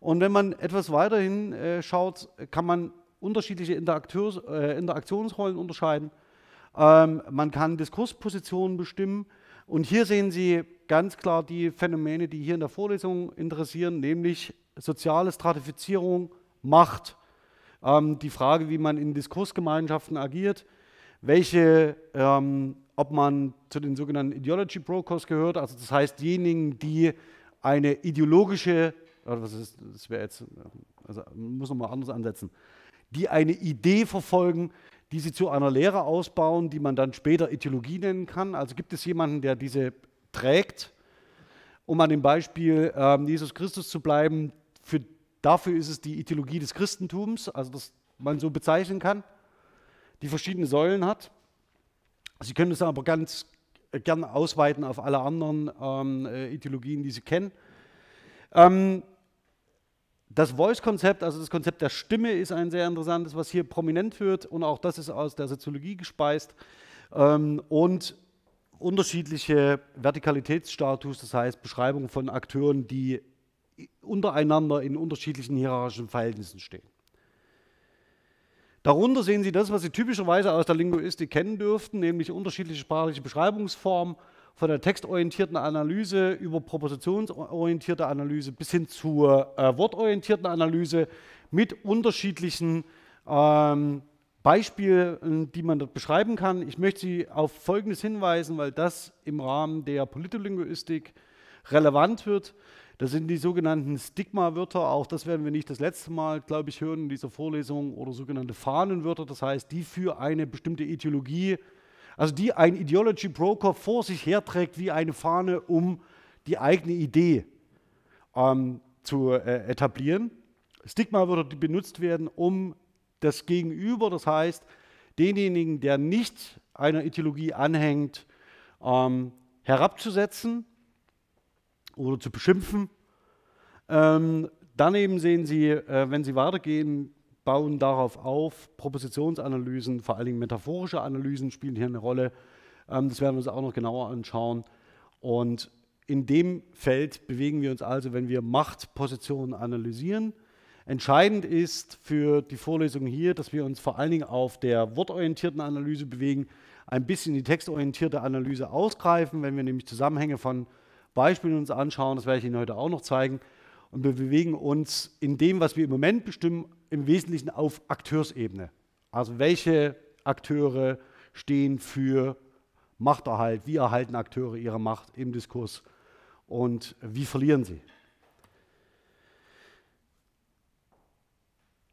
Und wenn man etwas weiterhin äh, schaut, kann man unterschiedliche Interakteurs, äh, Interaktionsrollen unterscheiden. Ähm, man kann Diskurspositionen bestimmen. Und hier sehen Sie ganz klar die Phänomene, die hier in der Vorlesung interessieren, nämlich soziale Stratifizierung, Macht, ähm, die Frage, wie man in Diskursgemeinschaften agiert, welche, ähm, ob man zu den sogenannten Ideology Brokers gehört, also das heißt diejenigen, die eine ideologische, was ist, das wäre jetzt, also muss man mal anders ansetzen, die eine Idee verfolgen, die sie zu einer Lehre ausbauen, die man dann später Ideologie nennen kann. Also gibt es jemanden, der diese trägt, um an dem Beispiel äh, Jesus Christus zu bleiben, für, dafür ist es die Ideologie des Christentums, also das man so bezeichnen kann, die verschiedene Säulen hat. Sie können es aber ganz äh, gern ausweiten auf alle anderen ähm, äh, Ideologien, die Sie kennen. Ähm, das Voice-Konzept, also das Konzept der Stimme, ist ein sehr interessantes, was hier prominent wird und auch das ist aus der Soziologie gespeist. Ähm, und unterschiedliche Vertikalitätsstatus, das heißt Beschreibung von Akteuren, die untereinander in unterschiedlichen hierarchischen Verhältnissen stehen. Darunter sehen Sie das, was Sie typischerweise aus der Linguistik kennen dürften, nämlich unterschiedliche sprachliche Beschreibungsformen, von der textorientierten Analyse über propositionsorientierte Analyse bis hin zur äh, wortorientierten Analyse mit unterschiedlichen ähm, Beispielen, die man dort beschreiben kann. Ich möchte Sie auf Folgendes hinweisen, weil das im Rahmen der Politolinguistik relevant wird. Das sind die sogenannten Stigma-Wörter. Auch das werden wir nicht das letzte Mal, glaube ich, hören in dieser Vorlesung oder sogenannte Fahnenwörter. Das heißt, die für eine bestimmte Ideologie also die ein Ideology Broker vor sich herträgt wie eine Fahne, um die eigene Idee ähm, zu äh, etablieren. Stigma würde benutzt werden, um das Gegenüber, das heißt denjenigen, der nicht einer Ideologie anhängt, ähm, herabzusetzen oder zu beschimpfen. Ähm, daneben sehen Sie, äh, wenn Sie weitergehen, bauen darauf auf. Propositionsanalysen, vor allen Dingen metaphorische Analysen spielen hier eine Rolle. Ähm, das werden wir uns auch noch genauer anschauen. Und in dem Feld bewegen wir uns also, wenn wir Machtpositionen analysieren. Entscheidend ist für die Vorlesung hier, dass wir uns vor allen Dingen auf der wortorientierten Analyse bewegen, ein bisschen die textorientierte Analyse ausgreifen, wenn wir nämlich Zusammenhänge von Beispielen uns anschauen, das werde ich Ihnen heute auch noch zeigen. Und wir bewegen uns in dem, was wir im Moment bestimmen, im Wesentlichen auf Akteursebene. Also welche Akteure stehen für Machterhalt, wie erhalten Akteure ihre Macht im Diskurs und wie verlieren sie.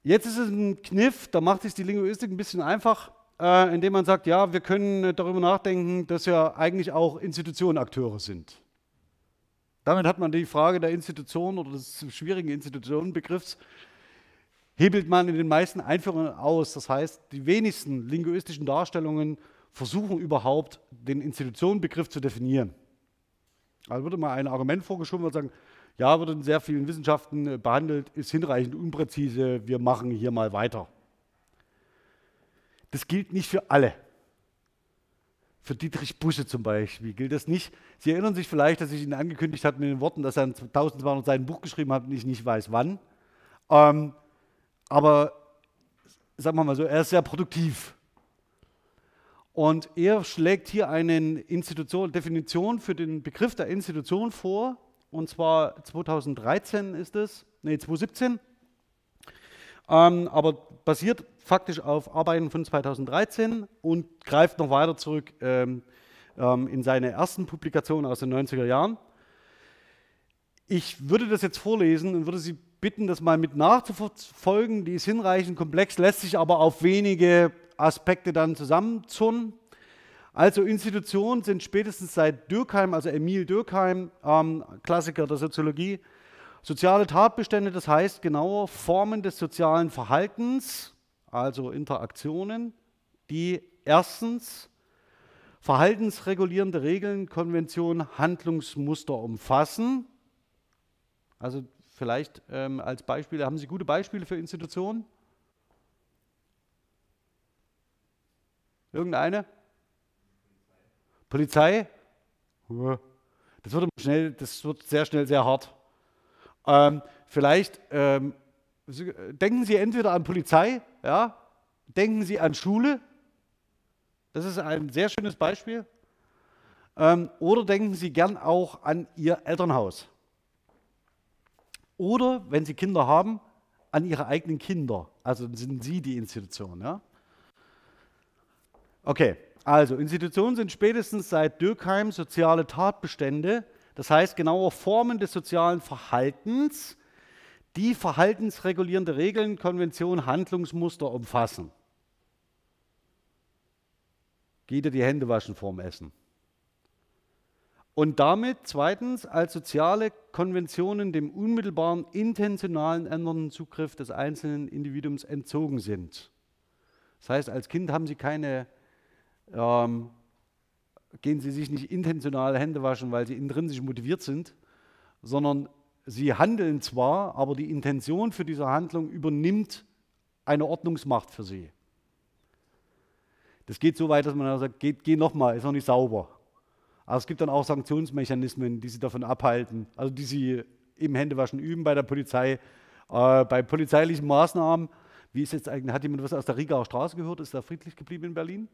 Jetzt ist es ein Kniff, da macht sich die Linguistik ein bisschen einfach, äh, indem man sagt, ja, wir können darüber nachdenken, dass ja eigentlich auch Institutionen Akteure sind. Damit hat man die Frage der Institution oder des schwierigen Institutionenbegriffs hebelt man in den meisten Einführungen aus. Das heißt, die wenigsten linguistischen Darstellungen versuchen überhaupt, den Institutionenbegriff zu definieren. Also würde mal ein Argument vorgeschoben und sagen, ja, wird in sehr vielen Wissenschaften äh, behandelt, ist hinreichend unpräzise, wir machen hier mal weiter. Das gilt nicht für alle. Für Dietrich Busche zum Beispiel gilt das nicht. Sie erinnern sich vielleicht, dass ich Ihnen angekündigt habe mit den Worten, dass er ein 1200 Seiten Buch geschrieben hat und ich nicht weiß wann. Ähm, aber sagen wir mal so, er ist sehr produktiv. Und er schlägt hier eine Institution, Definition für den Begriff der Institution vor, und zwar 2013 ist es, nee, 2017, ähm, aber basiert faktisch auf Arbeiten von 2013 und greift noch weiter zurück ähm, ähm, in seine ersten Publikationen aus den 90er Jahren. Ich würde das jetzt vorlesen und würde Sie bitten, das mal mit nachzuverfolgen. Die ist hinreichend komplex, lässt sich aber auf wenige Aspekte dann zusammenzurren. Also Institutionen sind spätestens seit Dürkheim, also Emil Dürkheim, ähm, Klassiker der Soziologie, soziale Tatbestände, das heißt genauer Formen des sozialen Verhaltens, also Interaktionen, die erstens verhaltensregulierende Regeln, Konventionen, Handlungsmuster umfassen. Also vielleicht ähm, als Beispiele, haben Sie gute Beispiele für Institutionen? Irgendeine? Polizei? Das wird, schnell, das wird sehr schnell sehr hart. Ähm, vielleicht ähm, denken Sie entweder an Polizei, ja, denken Sie an Schule. Das ist ein sehr schönes Beispiel. Ähm, oder denken Sie gern auch an Ihr Elternhaus. Oder, wenn Sie Kinder haben, an Ihre eigenen Kinder. Also sind Sie die Institution. Ja? Okay, also Institutionen sind spätestens seit Dürkheim soziale Tatbestände, das heißt genaue Formen des sozialen Verhaltens, die verhaltensregulierende Regeln, Konventionen, Handlungsmuster umfassen. Geht ihr die Hände waschen vorm Essen? Und damit zweitens als soziale Konventionen dem unmittelbaren intentionalen ändernden Zugriff des einzelnen Individuums entzogen sind. Das heißt, als Kind haben sie keine, ähm, gehen sie sich nicht intentional Hände waschen, weil sie intrinsisch motiviert sind, sondern sie handeln zwar, aber die Intention für diese Handlung übernimmt eine Ordnungsmacht für sie. Das geht so weit, dass man sagt, geht, geh nochmal, ist noch nicht sauber. Aber es gibt dann auch Sanktionsmechanismen, die sie davon abhalten, also die sie im Händewaschen üben bei der Polizei, äh, bei polizeilichen Maßnahmen. Wie ist jetzt eigentlich, hat jemand was aus der Rigaer Straße gehört? Ist da friedlich geblieben in Berlin?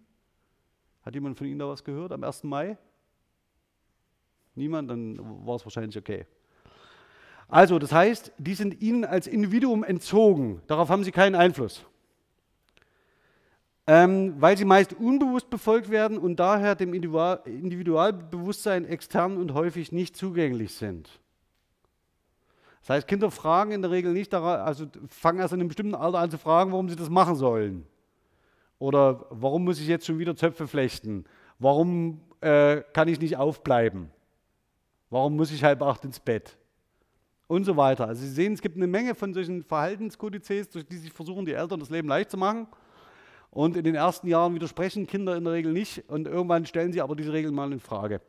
Hat jemand von Ihnen da was gehört am 1. Mai? Niemand? Dann war es wahrscheinlich okay. Also, das heißt, die sind Ihnen als Individuum entzogen. Darauf haben Sie keinen Einfluss ähm, weil sie meist unbewusst befolgt werden und daher dem Individualbewusstsein extern und häufig nicht zugänglich sind. Das heißt, Kinder fragen in der Regel nicht, also fangen erst in einem bestimmten Alter an zu fragen, warum sie das machen sollen. Oder warum muss ich jetzt schon wieder Zöpfe flechten? Warum äh, kann ich nicht aufbleiben? Warum muss ich halb acht ins Bett? Und so weiter. Also Sie sehen, es gibt eine Menge von solchen Verhaltenskodizes, durch die sich versuchen, die Eltern das Leben leicht zu machen. Und in den ersten Jahren widersprechen Kinder in der Regel nicht und irgendwann stellen sie aber diese Regeln mal in Frage.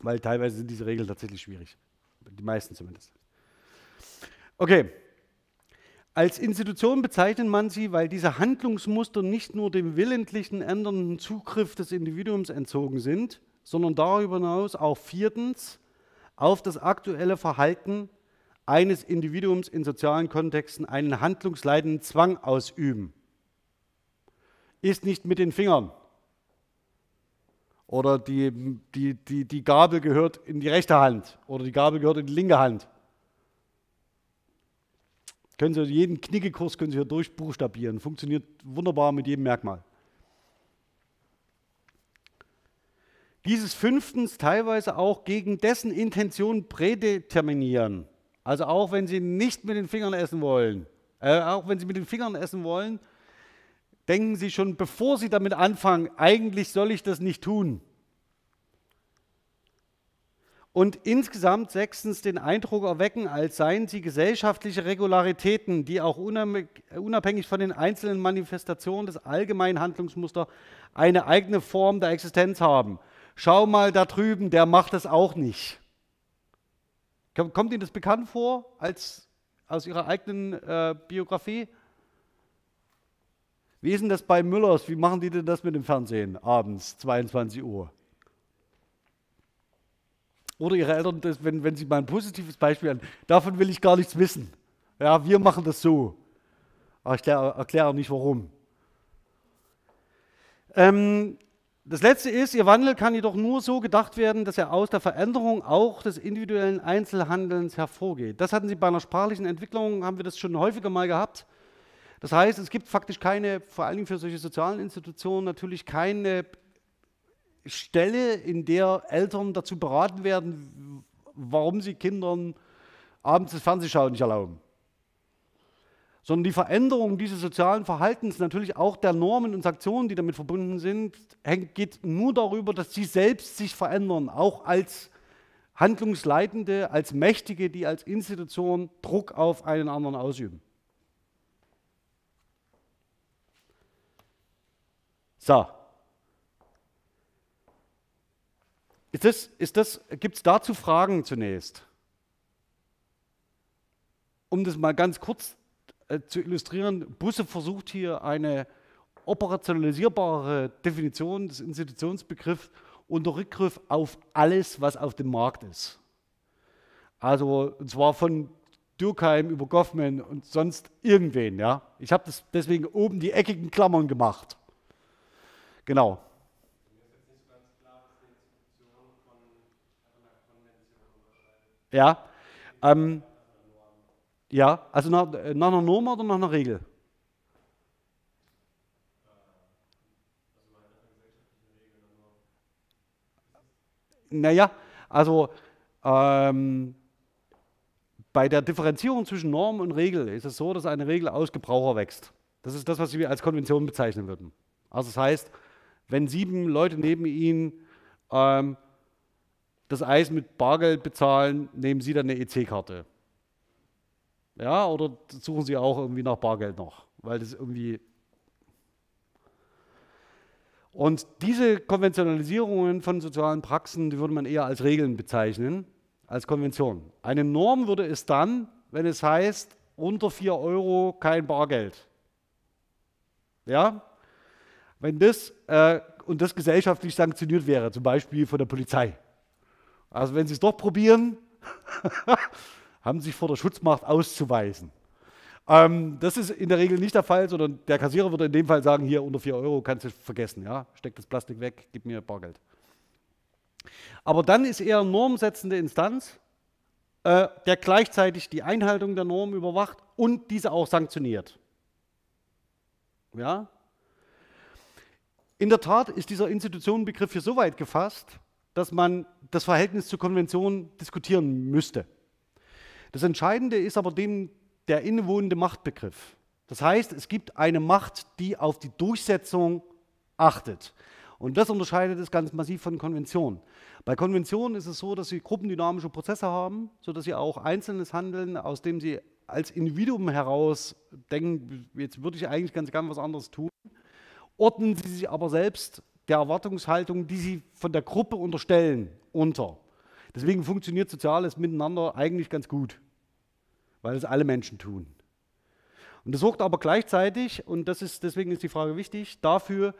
Weil teilweise sind diese Regeln tatsächlich schwierig. Die meisten zumindest. Okay. Als Institution bezeichnet man sie, weil diese Handlungsmuster nicht nur dem willentlichen ändernden Zugriff des Individuums entzogen sind, sondern darüber hinaus auch viertens auf das aktuelle Verhalten eines Individuums in sozialen Kontexten einen handlungsleitenden Zwang ausüben isst nicht mit den Fingern. Oder die, die, die, die Gabel gehört in die rechte Hand oder die Gabel gehört in die linke Hand. Können Sie jeden Knickekurs können Sie hier durchbuchstabieren. Funktioniert wunderbar mit jedem Merkmal. Dieses fünftens teilweise auch gegen dessen Intention prädeterminieren. Also auch wenn Sie nicht mit den Fingern essen wollen, äh, auch wenn Sie mit den Fingern essen wollen, denken Sie schon, bevor Sie damit anfangen, eigentlich soll ich das nicht tun. Und insgesamt sechstens den Eindruck erwecken, als seien sie gesellschaftliche Regularitäten, die auch unabhängig von den einzelnen Manifestationen des allgemeinen Handlungsmusters eine eigene Form der Existenz haben. Schau mal da drüben, der macht es auch nicht. Kommt Ihnen das bekannt vor als aus Ihrer eigenen äh, Biografie? Wie ist denn das bei Müllers? Wie machen die denn das mit dem Fernsehen abends, 22 Uhr? Oder ihre Eltern, das, wenn, wenn sie mal ein positives Beispiel haben, davon will ich gar nichts wissen. Ja, wir machen das so. Aber ich erkläre auch nicht warum. Ähm, das letzte ist, ihr Wandel kann jedoch nur so gedacht werden, dass er aus der Veränderung auch des individuellen Einzelhandelns hervorgeht. Das hatten Sie bei einer sprachlichen Entwicklung, haben wir das schon häufiger mal gehabt. Das heißt, es gibt faktisch keine, vor allen Dingen für solche sozialen Institutionen, natürlich keine Stelle, in der Eltern dazu beraten werden, warum sie Kindern abends das Fernsehschauen nicht erlauben. Sondern die Veränderung dieses sozialen Verhaltens, natürlich auch der Normen und Sanktionen, die damit verbunden sind, geht nur darüber, dass sie selbst sich verändern, auch als Handlungsleitende, als Mächtige, die als Institution Druck auf einen anderen ausüben. So. Ist das, ist das, Gibt es dazu Fragen zunächst? Um das mal ganz kurz äh, zu illustrieren, Busse versucht hier eine operationalisierbare Definition des Institutionsbegriffs unter Rückgriff auf alles, was auf dem Markt ist. Also, und zwar von Durkheim über Goffman und sonst irgendwen. Ja? Ich habe deswegen oben die eckigen Klammern gemacht. Genau. Ja, ähm, ja, also nach, nach einer Norm oder nach einer Regel? Naja, also ähm, bei der Differenzierung zwischen Norm und Regel ist es so, dass eine Regel aus Gebraucher wächst. Das ist das, was wir als Konvention bezeichnen würden. Also das heißt, wenn sieben Leute neben Ihnen ähm, das Eis mit Bargeld bezahlen, nehmen Sie dann eine EC-Karte. Ja, oder suchen Sie auch irgendwie nach Bargeld noch, weil das irgendwie. Und diese Konventionalisierungen von sozialen Praxen, die würde man eher als Regeln bezeichnen, als Konvention. Eine Norm würde es dann, wenn es heißt, unter 4 Euro kein Bargeld. Ja? Wenn das äh, und das gesellschaftlich sanktioniert wäre, zum Beispiel von der Polizei. Also wenn Sie es doch probieren, haben sich vor der Schutzmacht auszuweisen. Ähm, das ist in der Regel nicht der Fall, sondern der Kassierer würde in dem Fall sagen, hier unter 4 Euro kannst du vergessen, ja? steck das Plastik weg, gib mir Bargeld. Aber dann ist er normsetzende Instanz, äh, der gleichzeitig die Einhaltung der Norm überwacht und diese auch sanktioniert. Ja? In der Tat ist dieser Institutionenbegriff hier so weit gefasst, dass man das Verhältnis zur Konvention diskutieren müsste. Das Entscheidende ist aber dem der innewohnende Machtbegriff. Das heißt, es gibt eine Macht, die auf die Durchsetzung achtet. Und das unterscheidet es ganz massiv von Konventionen. Bei Konventionen ist es so, dass sie gruppendynamische Prozesse haben, sodass sie auch einzelnes Handeln, aus dem sie als Individuum heraus denken, jetzt würde ich eigentlich ganz gern was anderes tun, ordnen sie sich aber selbst der Erwartungshaltung, die sie von der Gruppe unterstellen, unter. Deswegen funktioniert soziales Miteinander eigentlich ganz gut, weil es alle Menschen tun. Und das sorgt aber gleichzeitig, und das ist, deswegen ist die Frage wichtig, dafür,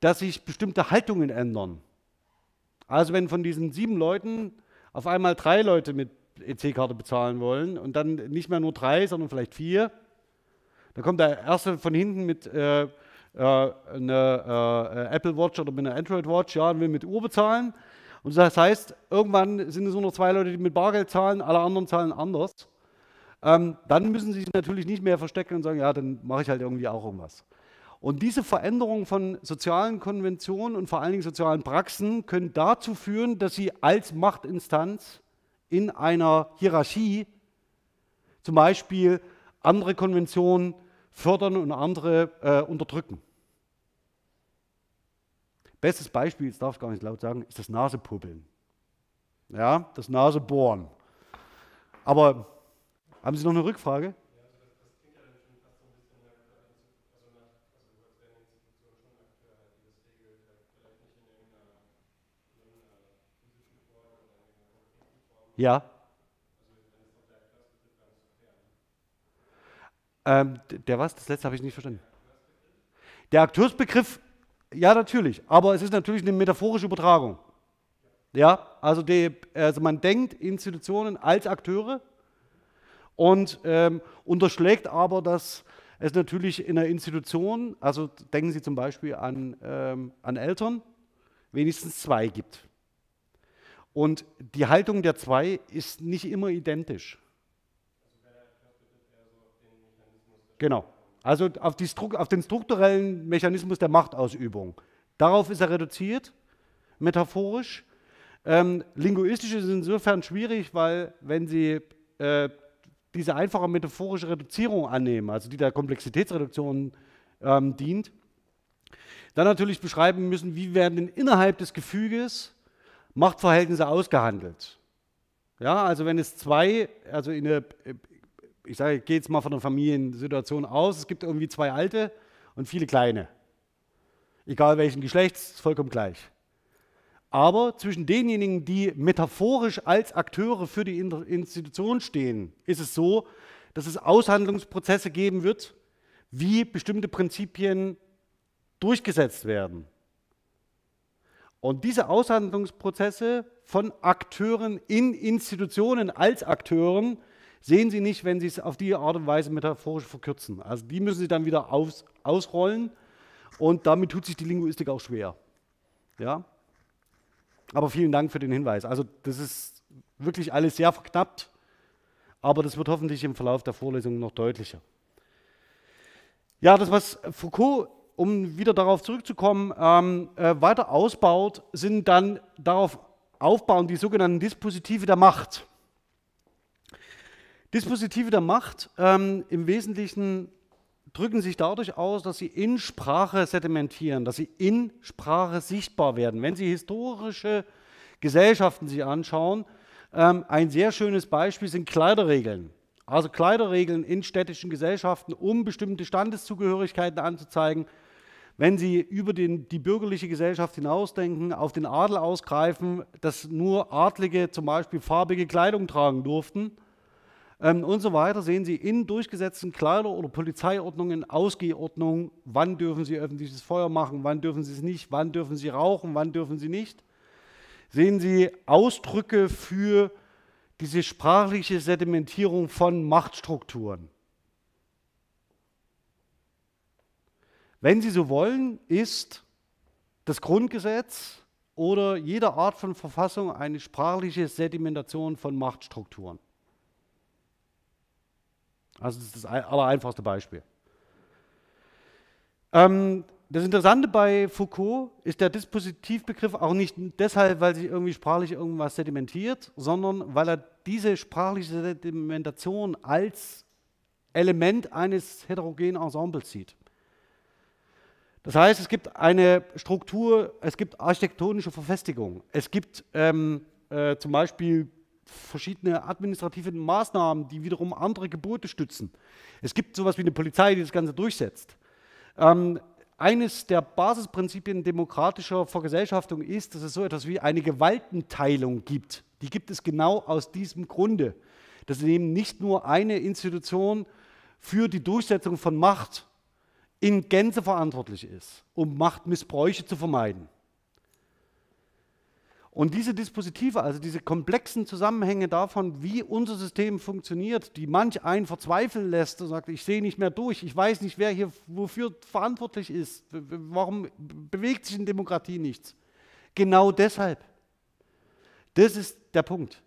dass sich bestimmte Haltungen ändern. Also wenn von diesen sieben Leuten auf einmal drei Leute mit EC-Karte bezahlen wollen und dann nicht mehr nur drei, sondern vielleicht vier, dann kommt der erste von hinten mit äh, äh, eine äh, Apple Watch oder mit einer Android Watch, ja, und will mit Uhr bezahlen. Und das heißt, irgendwann sind es nur noch zwei Leute, die mit Bargeld zahlen, alle anderen zahlen anders. Ähm, dann müssen sie sich natürlich nicht mehr verstecken und sagen, ja, dann mache ich halt irgendwie auch irgendwas. Und diese Veränderung von sozialen Konventionen und vor allen Dingen sozialen Praxen können dazu führen, dass sie als Machtinstanz in einer Hierarchie zum Beispiel andere Konventionen fördern und andere äh, unterdrücken. Bestes Beispiel, das darf ich gar nicht laut sagen, ist das Nasepuppeln. Ja, das Nasebohren. Aber haben Sie noch eine Rückfrage? Ja. Ähm, der was? Das letzte habe ich nicht verstanden. Der Akteursbegriff, ja natürlich, aber es ist natürlich eine metaphorische Übertragung. Ja, also, die, also man denkt Institutionen als Akteure und ähm, unterschlägt aber, dass es natürlich in einer Institution, also denken Sie zum Beispiel an, ähm, an Eltern, wenigstens zwei gibt. Und die Haltung der zwei ist nicht immer identisch. Genau. Also auf, die, auf, den strukturellen Mechanismus der Machtausübung. Darauf ist er reduziert, metaphorisch. Ähm, linguistisch ist insofern schwierig, weil wenn Sie äh, diese einfache metaphorische Reduzierung annehmen, also die der Komplexitätsreduktion ähm, dient, dann natürlich beschreiben müssen, wie werden denn innerhalb des Gefüges Machtverhältnisse ausgehandelt. Ja, also wenn es zwei, also in eine ich sage, ich gehe jetzt mal von der Familiensituation aus, es gibt irgendwie zwei alte und viele kleine. Egal welchen Geschlechts, ist vollkommen gleich. Aber zwischen denjenigen, die metaphorisch als Akteure für die Institution stehen, ist es so, dass es Aushandlungsprozesse geben wird, wie bestimmte Prinzipien durchgesetzt werden. Und diese Aushandlungsprozesse von Akteuren in Institutionen als Akteuren sehen Sie nicht, wenn Sie es auf die Art und Weise metaphorisch verkürzen. Also die müssen Sie dann wieder aus, ausrollen und damit tut sich die Linguistik auch schwer. Ja? Aber vielen Dank für den Hinweis. Also das ist wirklich alles sehr verknappt, aber das wird hoffentlich im Verlauf der Vorlesung noch deutlicher. Ja, das, was Foucault um wieder darauf zurückzukommen, ähm, äh, weiter ausbaut, sind dann darauf aufbauen die sogenannten Dispositive der Macht. Dispositive der Macht ähm, im Wesentlichen drücken sich dadurch aus, dass sie in Sprache sedimentieren, dass sie in Sprache sichtbar werden. Wenn Sie historische Gesellschaften sich anschauen, ähm, ein sehr schönes Beispiel sind Kleiderregeln. Also Kleiderregeln in städtischen Gesellschaften, um bestimmte Standeszugehörigkeiten anzuzeigen, wenn Sie über den, die bürgerliche Gesellschaft hinausdenken, auf den Adel ausgreifen, dass nur Adlige zum Beispiel farbige Kleidung tragen durften ähm, und so weiter, sehen Sie in durchgesetzten Kleider- oder Polizeiordnungen, Ausgehordnungen, wann dürfen Sie öffentliches Feuer machen, wann dürfen Sie es nicht, wann dürfen Sie rauchen, wann dürfen Sie nicht. Sehen Sie Ausdrücke für diese sprachliche Sedimentierung von Machtstrukturen. Wenn Sie so wollen, ist das Grundgesetz oder jede Art von Verfassung eine sprachliche Sedimentation von Machtstrukturen. Also das ist das allereinfachste Beispiel. Ähm, das Interessante bei Foucault ist der Dispositivbegriff auch nicht deshalb, weil sich irgendwie sprachlich irgendwas sedimentiert, sondern weil er diese sprachliche Sedimentation als Element eines heterogenen Ensembles sieht. Das heißt, es gibt eine Struktur, es gibt architektonische Verfestigung, es gibt ähm, äh, zum Beispiel verschiedene administrative Maßnahmen, die wiederum andere Gebote stützen. Es gibt sowas wie eine Polizei, die das Ganze durchsetzt. Ähm, eines der Basisprinzipien demokratischer Vergesellschaftung ist, dass es so etwas wie eine Gewaltenteilung gibt. Die gibt es genau aus diesem Grunde, dass eben nicht nur eine Institution für die Durchsetzung von Macht in Gänze verantwortlich ist, um Machtmissbräuche zu vermeiden. Und diese Dispositive, also diese komplexen Zusammenhänge davon, wie unser System funktioniert, die manch einen verzweifeln lässt und sagt, ich sehe nicht mehr durch, ich weiß nicht, wer hier wofür verantwortlich ist, warum bewegt sich in Demokratie nichts. Genau deshalb. Das ist der Punkt.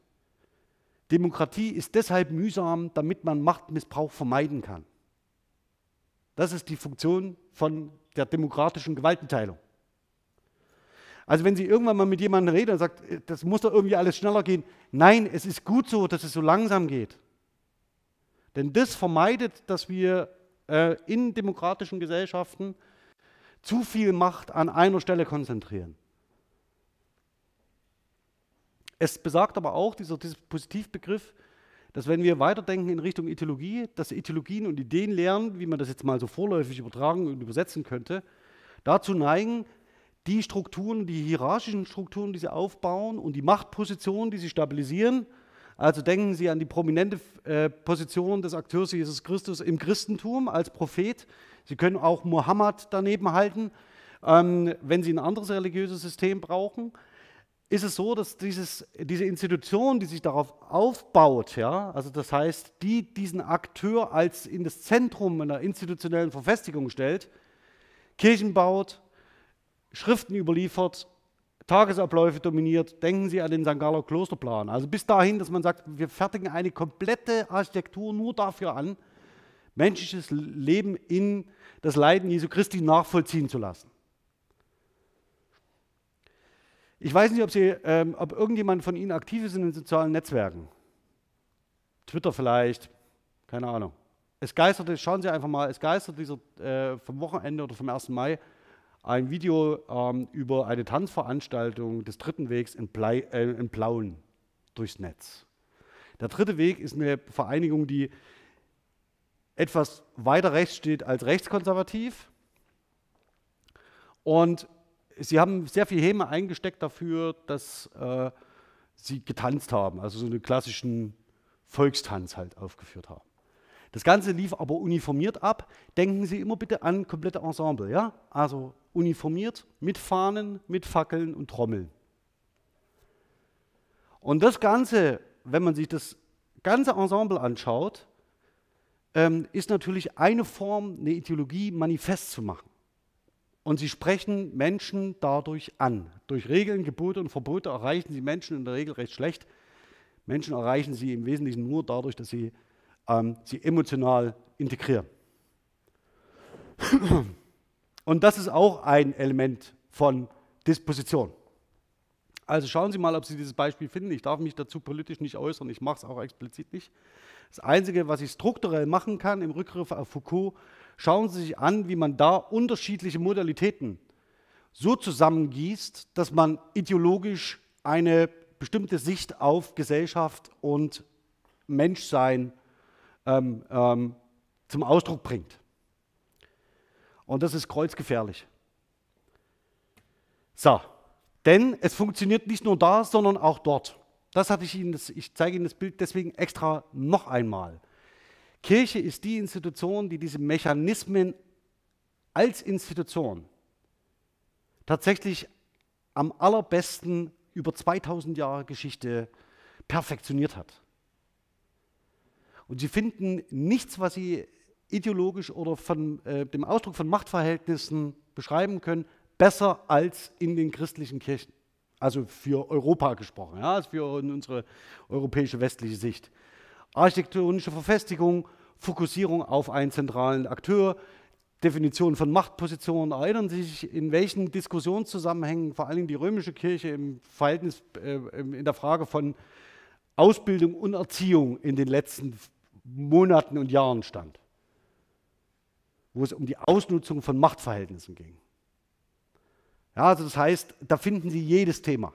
Demokratie ist deshalb mühsam, damit man Machtmissbrauch vermeiden kann. Das ist die Funktion von der demokratischen Gewaltenteilung. Also wenn Sie irgendwann mal mit jemandem reden und sagt, äh, das muss doch irgendwie alles schneller gehen. Nein, es ist gut so, dass es so langsam geht. Denn das vermeidet, dass wir äh, in demokratischen Gesellschaften zu viel Macht an einer Stelle konzentrieren. Es besagt aber auch, dieser Dispositivbegriff, dass wenn wir weiterdenken in Richtung Ideologie, dass Ideologien und Ideen lernen, wie man das jetzt mal so vorläufig übertragen und übersetzen könnte, dazu neigen, die Strukturen, die hierarchischen Strukturen, die sie aufbauen und die Machtpositionen, die sie stabilisieren. Also denken Sie an die prominente äh, Position des Akteurs Jesus Christus im Christentum als Prophet. Sie können auch Mohammed daneben halten, ähm, wenn Sie ein anderes religiöses System brauchen ist es so, dass dieses, diese Institution, die sich darauf aufbaut, ja, also das heißt, die diesen Akteur als in das Zentrum einer institutionellen Verfestigung stellt, Kirchen baut, Schriften überliefert, Tagesabläufe dominiert, denken Sie an den St. Galler Klosterplan. Also bis dahin, dass man sagt, wir fertigen eine komplette Architektur nur dafür an, menschliches Leben in das Leiden Jesu Christi nachvollziehen zu lassen. Ich weiß nicht, ob, Sie, ähm, ob irgendjemand von Ihnen aktiv ist in den sozialen Netzwerken. Twitter vielleicht, keine Ahnung. Es geisterte, schauen Sie einfach mal, es geistert äh, vom Wochenende oder vom 1. Mai ein Video ähm, über eine Tanzveranstaltung des Dritten Wegs in, Blei, äh, in Plauen durchs Netz. Der Dritte Weg ist eine Vereinigung, die etwas weiter rechts steht als rechtskonservativ. Und sie haben sehr viel Häme eingesteckt dafür, dass äh, sie getanzt haben, also so einen klassischen Volkstanz halt aufgeführt haben. Das Ganze lief aber uniformiert ab. Denken Sie immer bitte an komplette Ensemble, ja? Also uniformiert mit Fahnen, mit Fackeln und Trommeln. Und das Ganze, wenn man sich das ganze Ensemble anschaut, ähm, ist natürlich eine Form, eine Ideologie manifest zu machen. Und sie sprechen Menschen dadurch an. Durch Regeln, Gebote und Verbote erreichen sie Menschen in der Regel recht schlecht. Menschen erreichen sie im Wesentlichen nur dadurch, dass sie ähm, sie emotional integrieren. Und das ist auch ein Element von Disposition. Also schauen Sie mal, ob Sie dieses Beispiel finden. Ich darf mich dazu politisch nicht äußern, ich mache es auch explizit nicht. Das Einzige, was ich strukturell machen kann im Rückgriff auf Foucault, schauen Sie sich an, wie man da unterschiedliche Modalitäten so zusammengießt, dass man ideologisch eine bestimmte Sicht auf Gesellschaft und Menschsein ähm, ähm, zum Ausdruck bringt. Und das ist kreuzgefährlich. So, denn es funktioniert nicht nur da, sondern auch dort. Das hatte ich Ihnen, ich zeige Ihnen das Bild deswegen extra noch einmal. Kirche ist die Institution, die diese Mechanismen als Institution tatsächlich am allerbesten über 2000 Jahre Geschichte perfektioniert hat. Und sie finden nichts, was sie ideologisch oder von äh, dem Ausdruck von Machtverhältnissen beschreiben können, besser als in den christlichen Kirchen. Also für Europa gesprochen, ja, also für unsere europäische westliche Sicht. Architektonische Verfestigung, Fokussierung auf einen zentralen Akteur, Definition von Machtpositionen. Erinnern Sie sich, in welchen Diskussionszusammenhängen vor allem die römische Kirche im Verhältnis, äh, in der Frage von Ausbildung und Erziehung in den letzten Monaten und Jahren stand, wo es um die Ausnutzung von Machtverhältnissen ging. Ja, also das heißt, da finden Sie jedes Thema.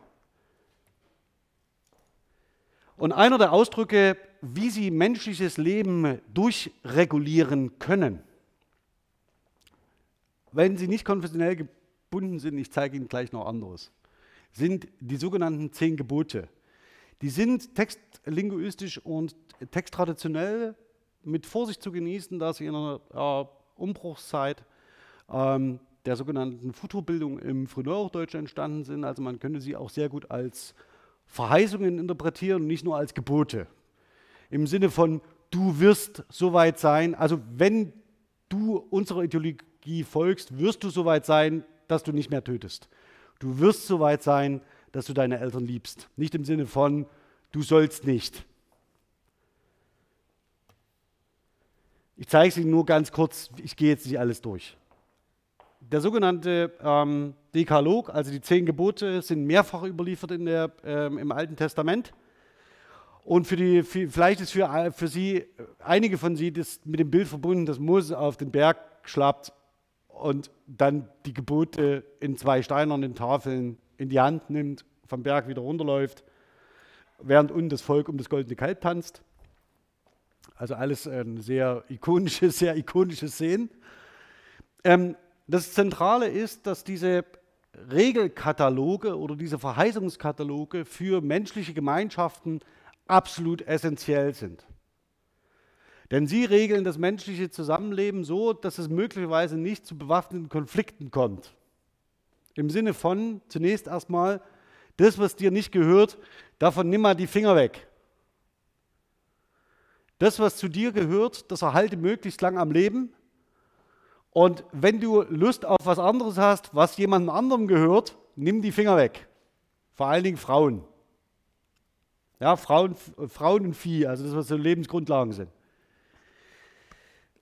Und einer der Ausdrücke, wie Sie menschliches Leben durchregulieren können, wenn Sie nicht konfessionell gebunden sind, ich zeige Ihnen gleich noch anderes, sind die sogenannten zehn Gebote. Die sind textlinguistisch und texttraditionell mit Vorsicht zu genießen, da sie in einer äh, Umbruchszeit ähm, der sogenannten Futurbildung im Frühneuhochdeutsch entstanden sind. Also man könnte sie auch sehr gut als Verheißungen interpretieren und nicht nur als Gebote. Im Sinne von, du wirst soweit sein, also wenn du unserer Ideologie folgst, wirst du soweit sein, dass du nicht mehr tötest. Du wirst soweit sein, dass du deine Eltern liebst. Nicht im Sinne von, du sollst nicht. Ich zeige es Ihnen nur ganz kurz, ich gehe jetzt nicht alles durch. Der sogenannte ähm, Dekalog, also die zehn Gebote, sind mehrfach überliefert in der, ähm, im Alten Testament. Und für die, für, vielleicht ist für, für Sie, einige von Sie, das mit dem Bild verbunden, dass Mose auf den Berg schlappt und dann die Gebote in zwei steinernen Tafeln in die Hand nimmt, vom Berg wieder runterläuft, während unten das Volk um das goldene Kalb tanzt. Also alles ein sehr ikonische, sehr ikonische Szenen. Ähm, das Zentrale ist, dass diese Regelkataloge oder diese Verheißungskataloge für menschliche Gemeinschaften absolut essentiell sind. Denn sie regeln das menschliche Zusammenleben so, dass es möglicherweise nicht zu bewaffneten Konflikten kommt. Im Sinne von zunächst erstmal, das, was dir nicht gehört, davon nimm mal die Finger weg. Das, was zu dir gehört, das erhalte möglichst lang am Leben und wenn du Lust auf was anderes hast, was jemandem anderem gehört, nimm die Finger weg. Vor allen Dingen Frauen. Ja, Frauen, Frauen und Vieh, also das, was so Lebensgrundlagen sind.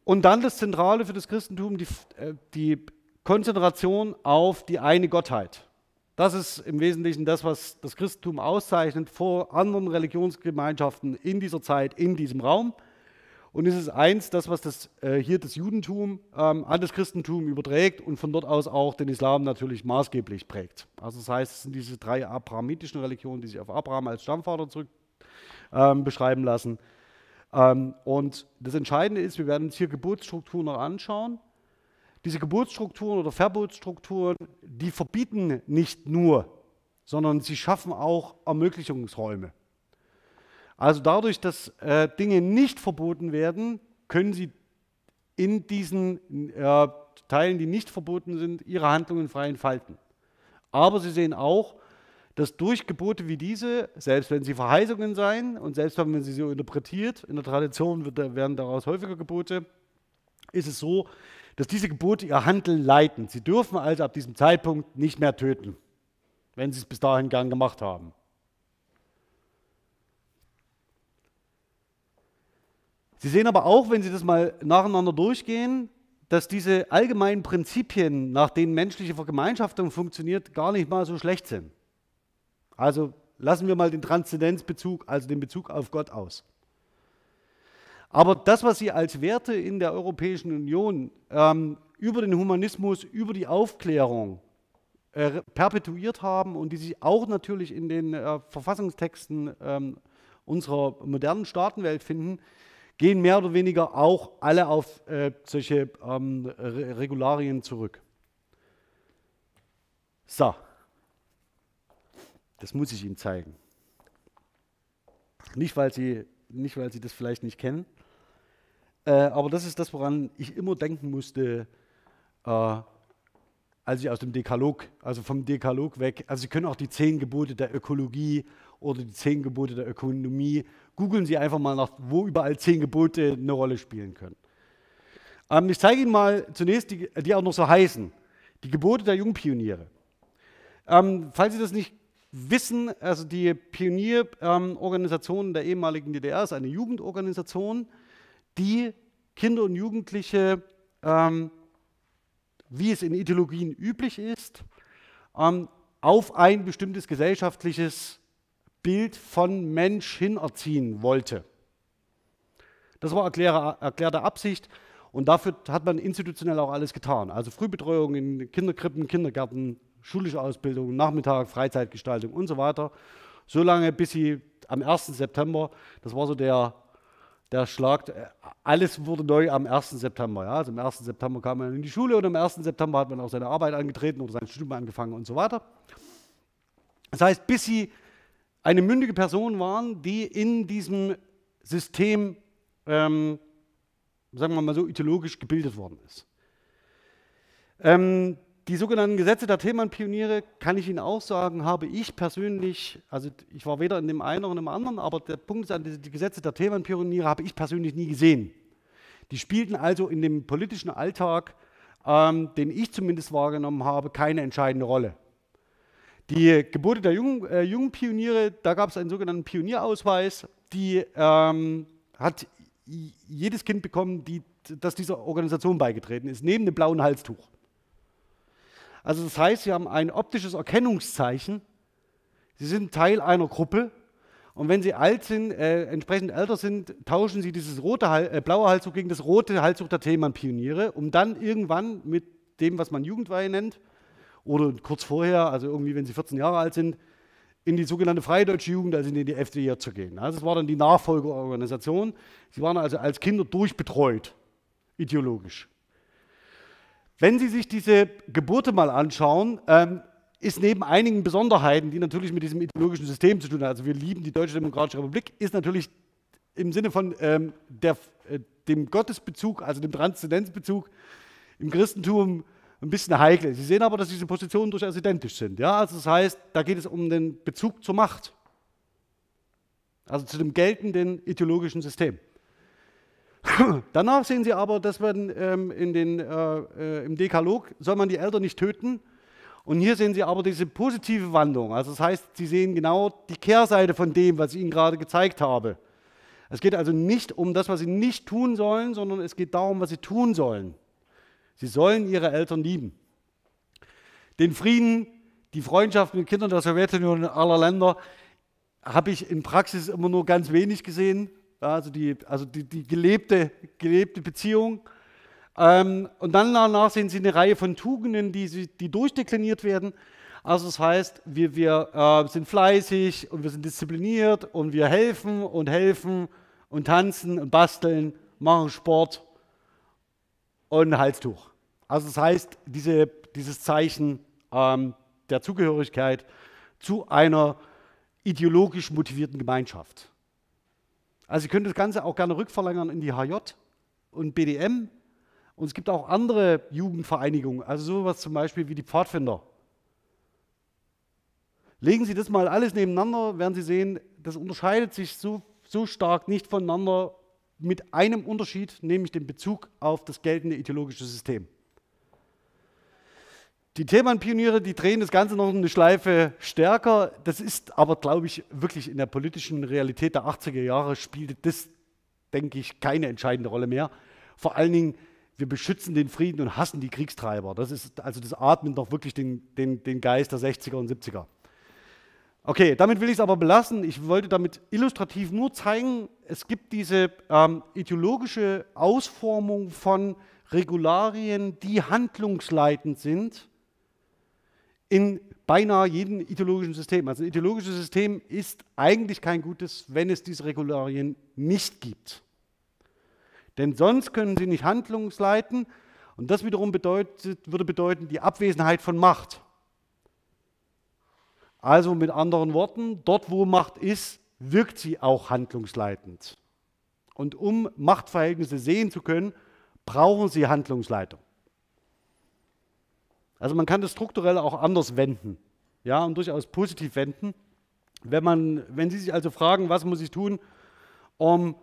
Und dann das Zentrale für das Christentum, die, äh, die Konzentration auf die eine Gottheit. Das ist im Wesentlichen das, was das Christentum auszeichnet vor anderen Religionsgemeinschaften in dieser Zeit, in diesem Raum. Und es ist eins, das, was das, äh, hier das Judentum ähm, an das Christentum überträgt und von dort aus auch den Islam natürlich maßgeblich prägt. Also das heißt, es sind diese drei abrahamitischen Religionen, die sich auf Abraham als Stammvater zurück ähm, beschreiben lassen. Ähm, und das Entscheidende ist, wir werden uns hier Geburtsstrukturen noch anschauen. Diese Geburtsstrukturen oder Verbotsstrukturen, die verbieten nicht nur, sondern sie schaffen auch Ermöglichungsräume. Also dadurch, dass äh, Dinge nicht verboten werden, können sie in diesen äh, Teilen, die nicht verboten sind, ihre Handlungen frei entfalten. Aber sie sehen auch, dass durch Gebote wie diese, selbst wenn sie Verheißungen seien und selbst wenn sie so interpretiert, in der Tradition wird, werden daraus häufiger Gebote, ist es so, dass diese Gebote ihr Handeln leiten. Sie dürfen also ab diesem Zeitpunkt nicht mehr töten, wenn sie es bis dahin gern gemacht haben. Sie sehen aber auch, wenn Sie das mal nacheinander durchgehen, dass diese allgemeinen Prinzipien, nach denen menschliche Vergemeinschaftung funktioniert, gar nicht mal so schlecht sind. Also lassen wir mal den Transzendenzbezug, also den Bezug auf Gott aus. Aber das, was Sie als Werte in der Europäischen Union ähm, über den Humanismus, über die Aufklärung äh, perpetuiert haben und die sich auch natürlich in den äh, Verfassungstexten ähm, unserer modernen Staatenwelt finden, gehen mehr oder weniger auch alle auf äh, solche ähm, Re Regularien zurück. So, das muss ich Ihnen zeigen. Nicht, weil Sie, nicht, weil Sie das vielleicht nicht kennen, äh, aber das ist das, woran ich immer denken musste, äh, als ich aus dem Dekalog, also vom Dekalog weg, also Sie können auch die zehn Gebote der Ökologie oder die zehn Gebote der Ökonomie, googeln Sie einfach mal nach, wo überall zehn Gebote eine Rolle spielen können. Ähm, ich zeige Ihnen mal zunächst, die, die, auch noch so heißen, die Gebote der Jungpioniere. Ähm, falls Sie das nicht wissen, also die Pionierorganisation ähm, der ehemaligen DDR ist eine Jugendorganisation, die Kinder und Jugendliche ähm, wie es in Ideologien üblich ist, ähm, auf ein bestimmtes gesellschaftliches Bild von Mensch hin erziehen wollte. Das war erklärte, erklärte Absicht und dafür hat man institutionell auch alles getan. Also Frühbetreuung in Kinderkrippen, Kindergärten, schulische Ausbildung, Nachmittag, Freizeitgestaltung und so weiter. So lange, bis sie am 1. September, das war so der der Schlag, äh, alles wurde neu am 1. September. Ja? Also am 1. September kam man in die Schule und am 1. September hat man auch seine Arbeit angetreten oder sein Studium angefangen und so weiter. Das heißt, bis sie eine mündige Person waren, die in diesem System, ähm, sagen wir mal so, ideologisch gebildet worden ist. Ähm, die sogenannten Gesetze der Themenpioniere, kann ich Ihnen auch sagen, habe ich persönlich, also ich war weder in dem einen noch in dem anderen, aber der Punkt ist, die Gesetze der Themenpioniere habe ich persönlich nie gesehen. Die spielten also in dem politischen Alltag, ähm, den ich zumindest wahrgenommen habe, keine entscheidende Rolle. Die Gebote der jungen, äh, jungen Pioniere, da gab es einen sogenannten Pionierausweis, die ähm, hat jedes Kind bekommen, die, das dieser Organisation beigetreten ist, neben dem blauen Halstuch. Also das heißt, Sie haben ein optisches Erkennungszeichen. Sie sind Teil einer Gruppe. Und wenn Sie alt sind, äh, entsprechend älter sind, tauschen Sie dieses rote, äh, blaue Halstuch gegen das rote Halstuch der Thälmann-Pioniere, um dann irgendwann mit dem, was man Jugendweihe nennt, oder kurz vorher, also irgendwie, wenn Sie 14 Jahre alt sind, in die sogenannte Freie Deutsche Jugend, also in die FDJ zu gehen. Also das war dann die Nachfolgeorganisation. Sie waren also als Kinder durchbetreut, ideologisch. Wenn Sie sich diese Geburte mal anschauen, ähm, ist neben einigen Besonderheiten, die natürlich mit diesem ideologischen System zu tun haben, also wir lieben die Deutsche Demokratische Republik, ist natürlich im Sinne von ähm, der, äh, dem Gottesbezug, also dem Transzendenzbezug im Christentum ein bisschen heikel. Sie sehen aber, dass diese Positionen durchaus identisch sind. Ja? Also das heißt, da geht es um den Bezug zur Macht, also zu dem geltenden ideologischen System. Danach sehen Sie aber, dass man ähm, in den, äh, äh, im Dekalog soll man die Eltern nicht töten. Und hier sehen Sie aber diese positive Wandlung. Also das heißt, Sie sehen genau die Kehrseite von dem, was ich Ihnen gerade gezeigt habe. Es geht also nicht um das, was Sie nicht tun sollen, sondern es geht darum, was Sie tun sollen. Sie sollen Ihre Eltern lieben. Den Frieden, die Freundschaft mit Kindern der Sowjetunion und aller Länder habe ich in Praxis immer nur ganz wenig gesehen also die, also die, die gelebte, gelebte Beziehung. Ähm, und dann danach sehen Sie eine Reihe von Tugenden, die, die durchdekliniert werden. Also das heißt, wir, wir äh, sind fleißig und wir sind diszipliniert und wir helfen und helfen und tanzen und basteln, machen Sport und ein Halstuch. Also das heißt, diese, dieses Zeichen ähm, der Zugehörigkeit zu einer ideologisch motivierten Gemeinschaft. Also Sie können das Ganze auch gerne rückverlängern in die HJ und BDM. Und es gibt auch andere Jugendvereinigungen, also sowas zum Beispiel wie die Pfadfinder. Legen Sie das mal alles nebeneinander, werden Sie sehen, das unterscheidet sich so, so stark nicht voneinander mit einem Unterschied, nämlich dem Bezug auf das geltende ideologische System. Die Themenpioniere, die drehen das Ganze noch eine Schleife stärker. Das ist aber, glaube ich, wirklich in der politischen Realität der 80er Jahre spielte das, denke ich, keine entscheidende Rolle mehr. Vor allen Dingen, wir beschützen den Frieden und hassen die Kriegstreiber. Das ist, also das atmet noch wirklich den, den, den Geist der 60er und 70er. Okay, damit will ich es aber belassen. Ich wollte damit illustrativ nur zeigen, es gibt diese ähm, ideologische Ausformung von Regularien, die handlungsleitend sind in beinahe jedem ideologischen System. Also ein ideologisches System ist eigentlich kein gutes, wenn es diese Regularien nicht gibt. Denn sonst können sie nicht handlungsleiten und das wiederum bedeutet, würde bedeuten die Abwesenheit von Macht. Also mit anderen Worten, dort wo Macht ist, wirkt sie auch handlungsleitend. Und um Machtverhältnisse sehen zu können, brauchen sie Handlungsleitung. Also man kann das strukturell auch anders wenden, ja, und durchaus positiv wenden. Wenn, man, wenn Sie sich also fragen, was muss ich tun, um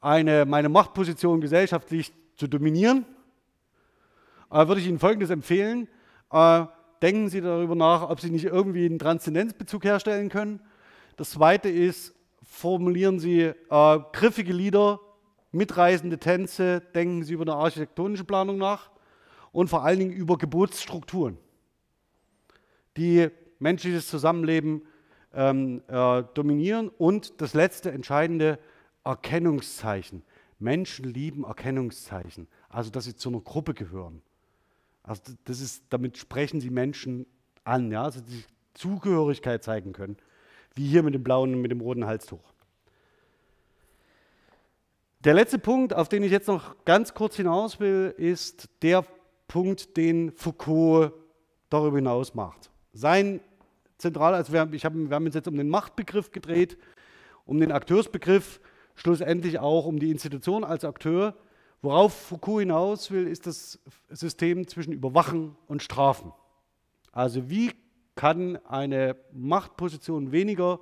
eine, meine Machtposition gesellschaftlich zu dominieren, äh, würde ich Ihnen Folgendes empfehlen. Äh, denken Sie darüber nach, ob Sie nicht irgendwie einen Transzendenzbezug herstellen können. Das zweite ist, formulieren Sie äh, griffige Lieder, mitreißende Tänze, denken Sie über eine architektonische Planung nach und vor allen Dingen über Geburtsstrukturen, die menschliches Zusammenleben ähm, äh, dominieren. Und das letzte entscheidende Erkennungszeichen. Menschen lieben Erkennungszeichen, also dass sie zu einer Gruppe gehören. Also das ist, damit sprechen sie Menschen an, ja, also die Zugehörigkeit zeigen können, wie hier mit dem blauen und mit dem roten Halstuch. Der letzte Punkt, auf den ich jetzt noch ganz kurz hinaus will, ist der Punkt, den Foucault darüber hinaus macht. Sein zentral, also wir, ich hab, wir haben uns jetzt um den Machtbegriff gedreht, um den Akteursbegriff, schlussendlich auch um die Institution als Akteur. Worauf Foucault hinaus will, ist das System zwischen Überwachen und Strafen. Also wie kann eine Machtposition weniger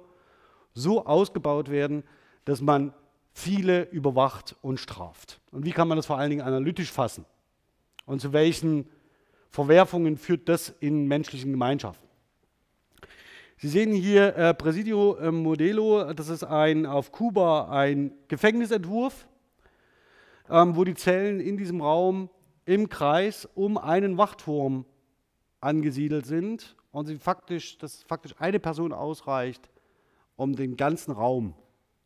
so ausgebaut werden, dass man viele überwacht und straft? Und wie kann man das vor allen Dingen analytisch fassen? Und zu welchen Verwerfungen führt das in menschlichen Gemeinschaften? Sie sehen hier äh, Presidio äh, Modelo, das ist ein auf Kuba ein Gefängnisentwurf ähm, wo die Zellen in diesem Raum im Kreis um einen Wachturm angesiedelt sind und sie faktisch, dass faktisch eine Person ausreicht, um den ganzen Raum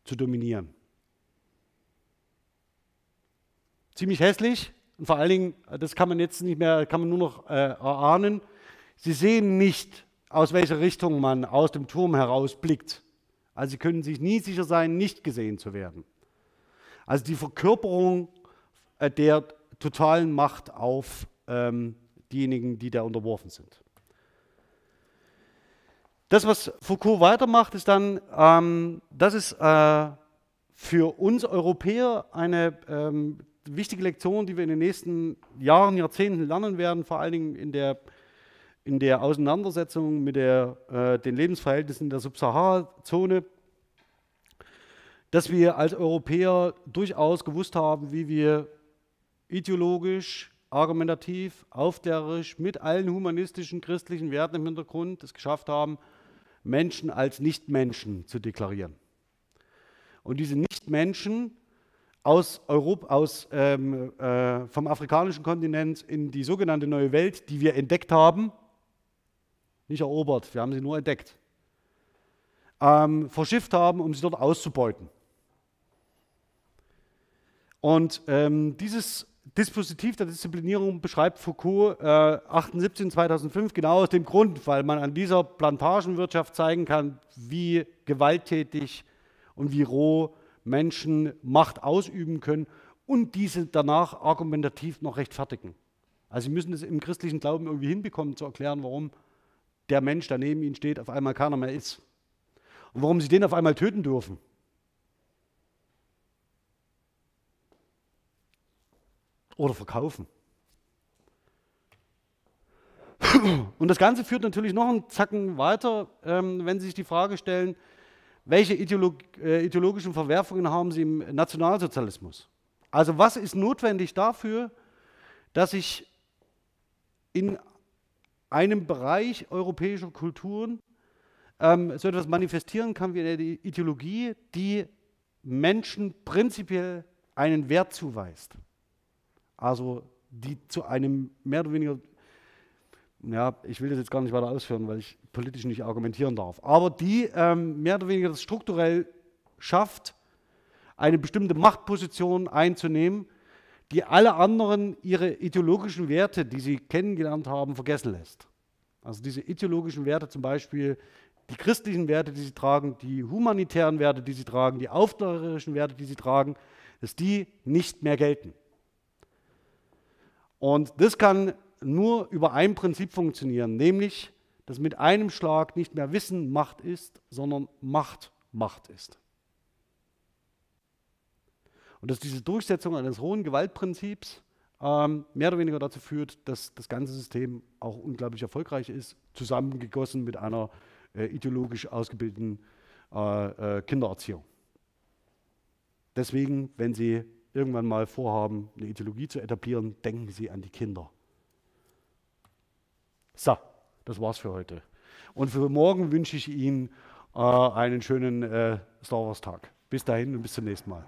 zu dominieren. Ziemlich hässlich und vor allen Dingen, das kann man jetzt nicht mehr, kann man nur noch äh, erahnen. Sie sehen nicht, aus welcher Richtung man aus dem Turm heraus blickt. Also sie können sich nie sicher sein, nicht gesehen zu werden. Also die Verkörperung äh, der totalen Macht auf ähm, diejenigen, die da unterworfen sind. Das, was Foucault weitermacht, ist dann, ähm, das ist äh, für uns Europäer eine ähm, wichtige Lektion, die wir in den nächsten Jahren, Jahrzehnten lernen werden, vor allen Dingen in der, in der Auseinandersetzung mit der, äh, den Lebensverhältnissen der Subsahara-Zone dass wir als Europäer durchaus gewusst haben, wie wir ideologisch, argumentativ, aufklärerisch, mit allen humanistischen, christlichen Werten im Hintergrund es geschafft haben, Menschen als Nichtmenschen zu deklarieren. Und diese Nichtmenschen aus Europa, aus, ähm, äh, vom afrikanischen Kontinent in die sogenannte neue Welt, die wir entdeckt haben, nicht erobert, wir haben sie nur entdeckt, ähm, verschifft haben, um sie dort auszubeuten. Und ähm, dieses Dispositiv der Disziplinierung beschreibt Foucault äh, 78 und 2005 genau aus dem Grund, weil man an dieser Plantagenwirtschaft zeigen kann, wie gewalttätig und wie roh Menschen Macht ausüben können und diese danach argumentativ noch rechtfertigen. Also sie müssen es im christlichen Glauben irgendwie hinbekommen zu erklären, warum der Mensch, der neben ihnen steht, auf einmal keiner mehr ist. Und warum sie den auf einmal töten dürfen. oder verkaufen. Und das Ganze führt natürlich noch einen Zacken weiter, ähm, wenn Sie sich die Frage stellen, welche Ideolog äh, ideologischen Verwerfungen haben Sie im Nationalsozialismus? Also was ist notwendig dafür, dass ich in einem Bereich europäischer Kulturen ähm, so etwas manifestieren kann wie eine Ideologie, die Menschen prinzipiell einen Wert zuweist. Also die zu einem mehr oder weniger, ja, ich will das jetzt gar nicht weiter ausführen, weil ich politisch nicht argumentieren darf, aber die ähm, mehr oder weniger das strukturell schafft, eine bestimmte Machtposition einzunehmen, die alle anderen ihre ideologischen Werte, die sie kennengelernt haben, vergessen lässt. Also diese ideologischen Werte zum Beispiel, die christlichen Werte, die sie tragen, die humanitären Werte, die sie tragen, die aufklärerischen Werte, die sie tragen, dass die nicht mehr gelten. Und das kann nur über ein Prinzip funktionieren, nämlich, dass mit einem Schlag nicht mehr Wissen Macht ist, sondern Macht Macht ist. Und dass diese Durchsetzung eines hohen Gewaltprinzips ähm, mehr oder weniger dazu führt, dass das ganze System auch unglaublich erfolgreich ist, zusammengegossen mit einer äh, ideologisch ausgebildeten äh, äh, Kindererziehung. Deswegen, wenn Sie irgendwann mal vorhaben, eine Ideologie zu etablieren, denken Sie an die Kinder. So, das war's für heute. Und für morgen wünsche ich Ihnen äh, einen schönen äh, Star Wars Tag. Bis dahin und bis zum nächsten Mal.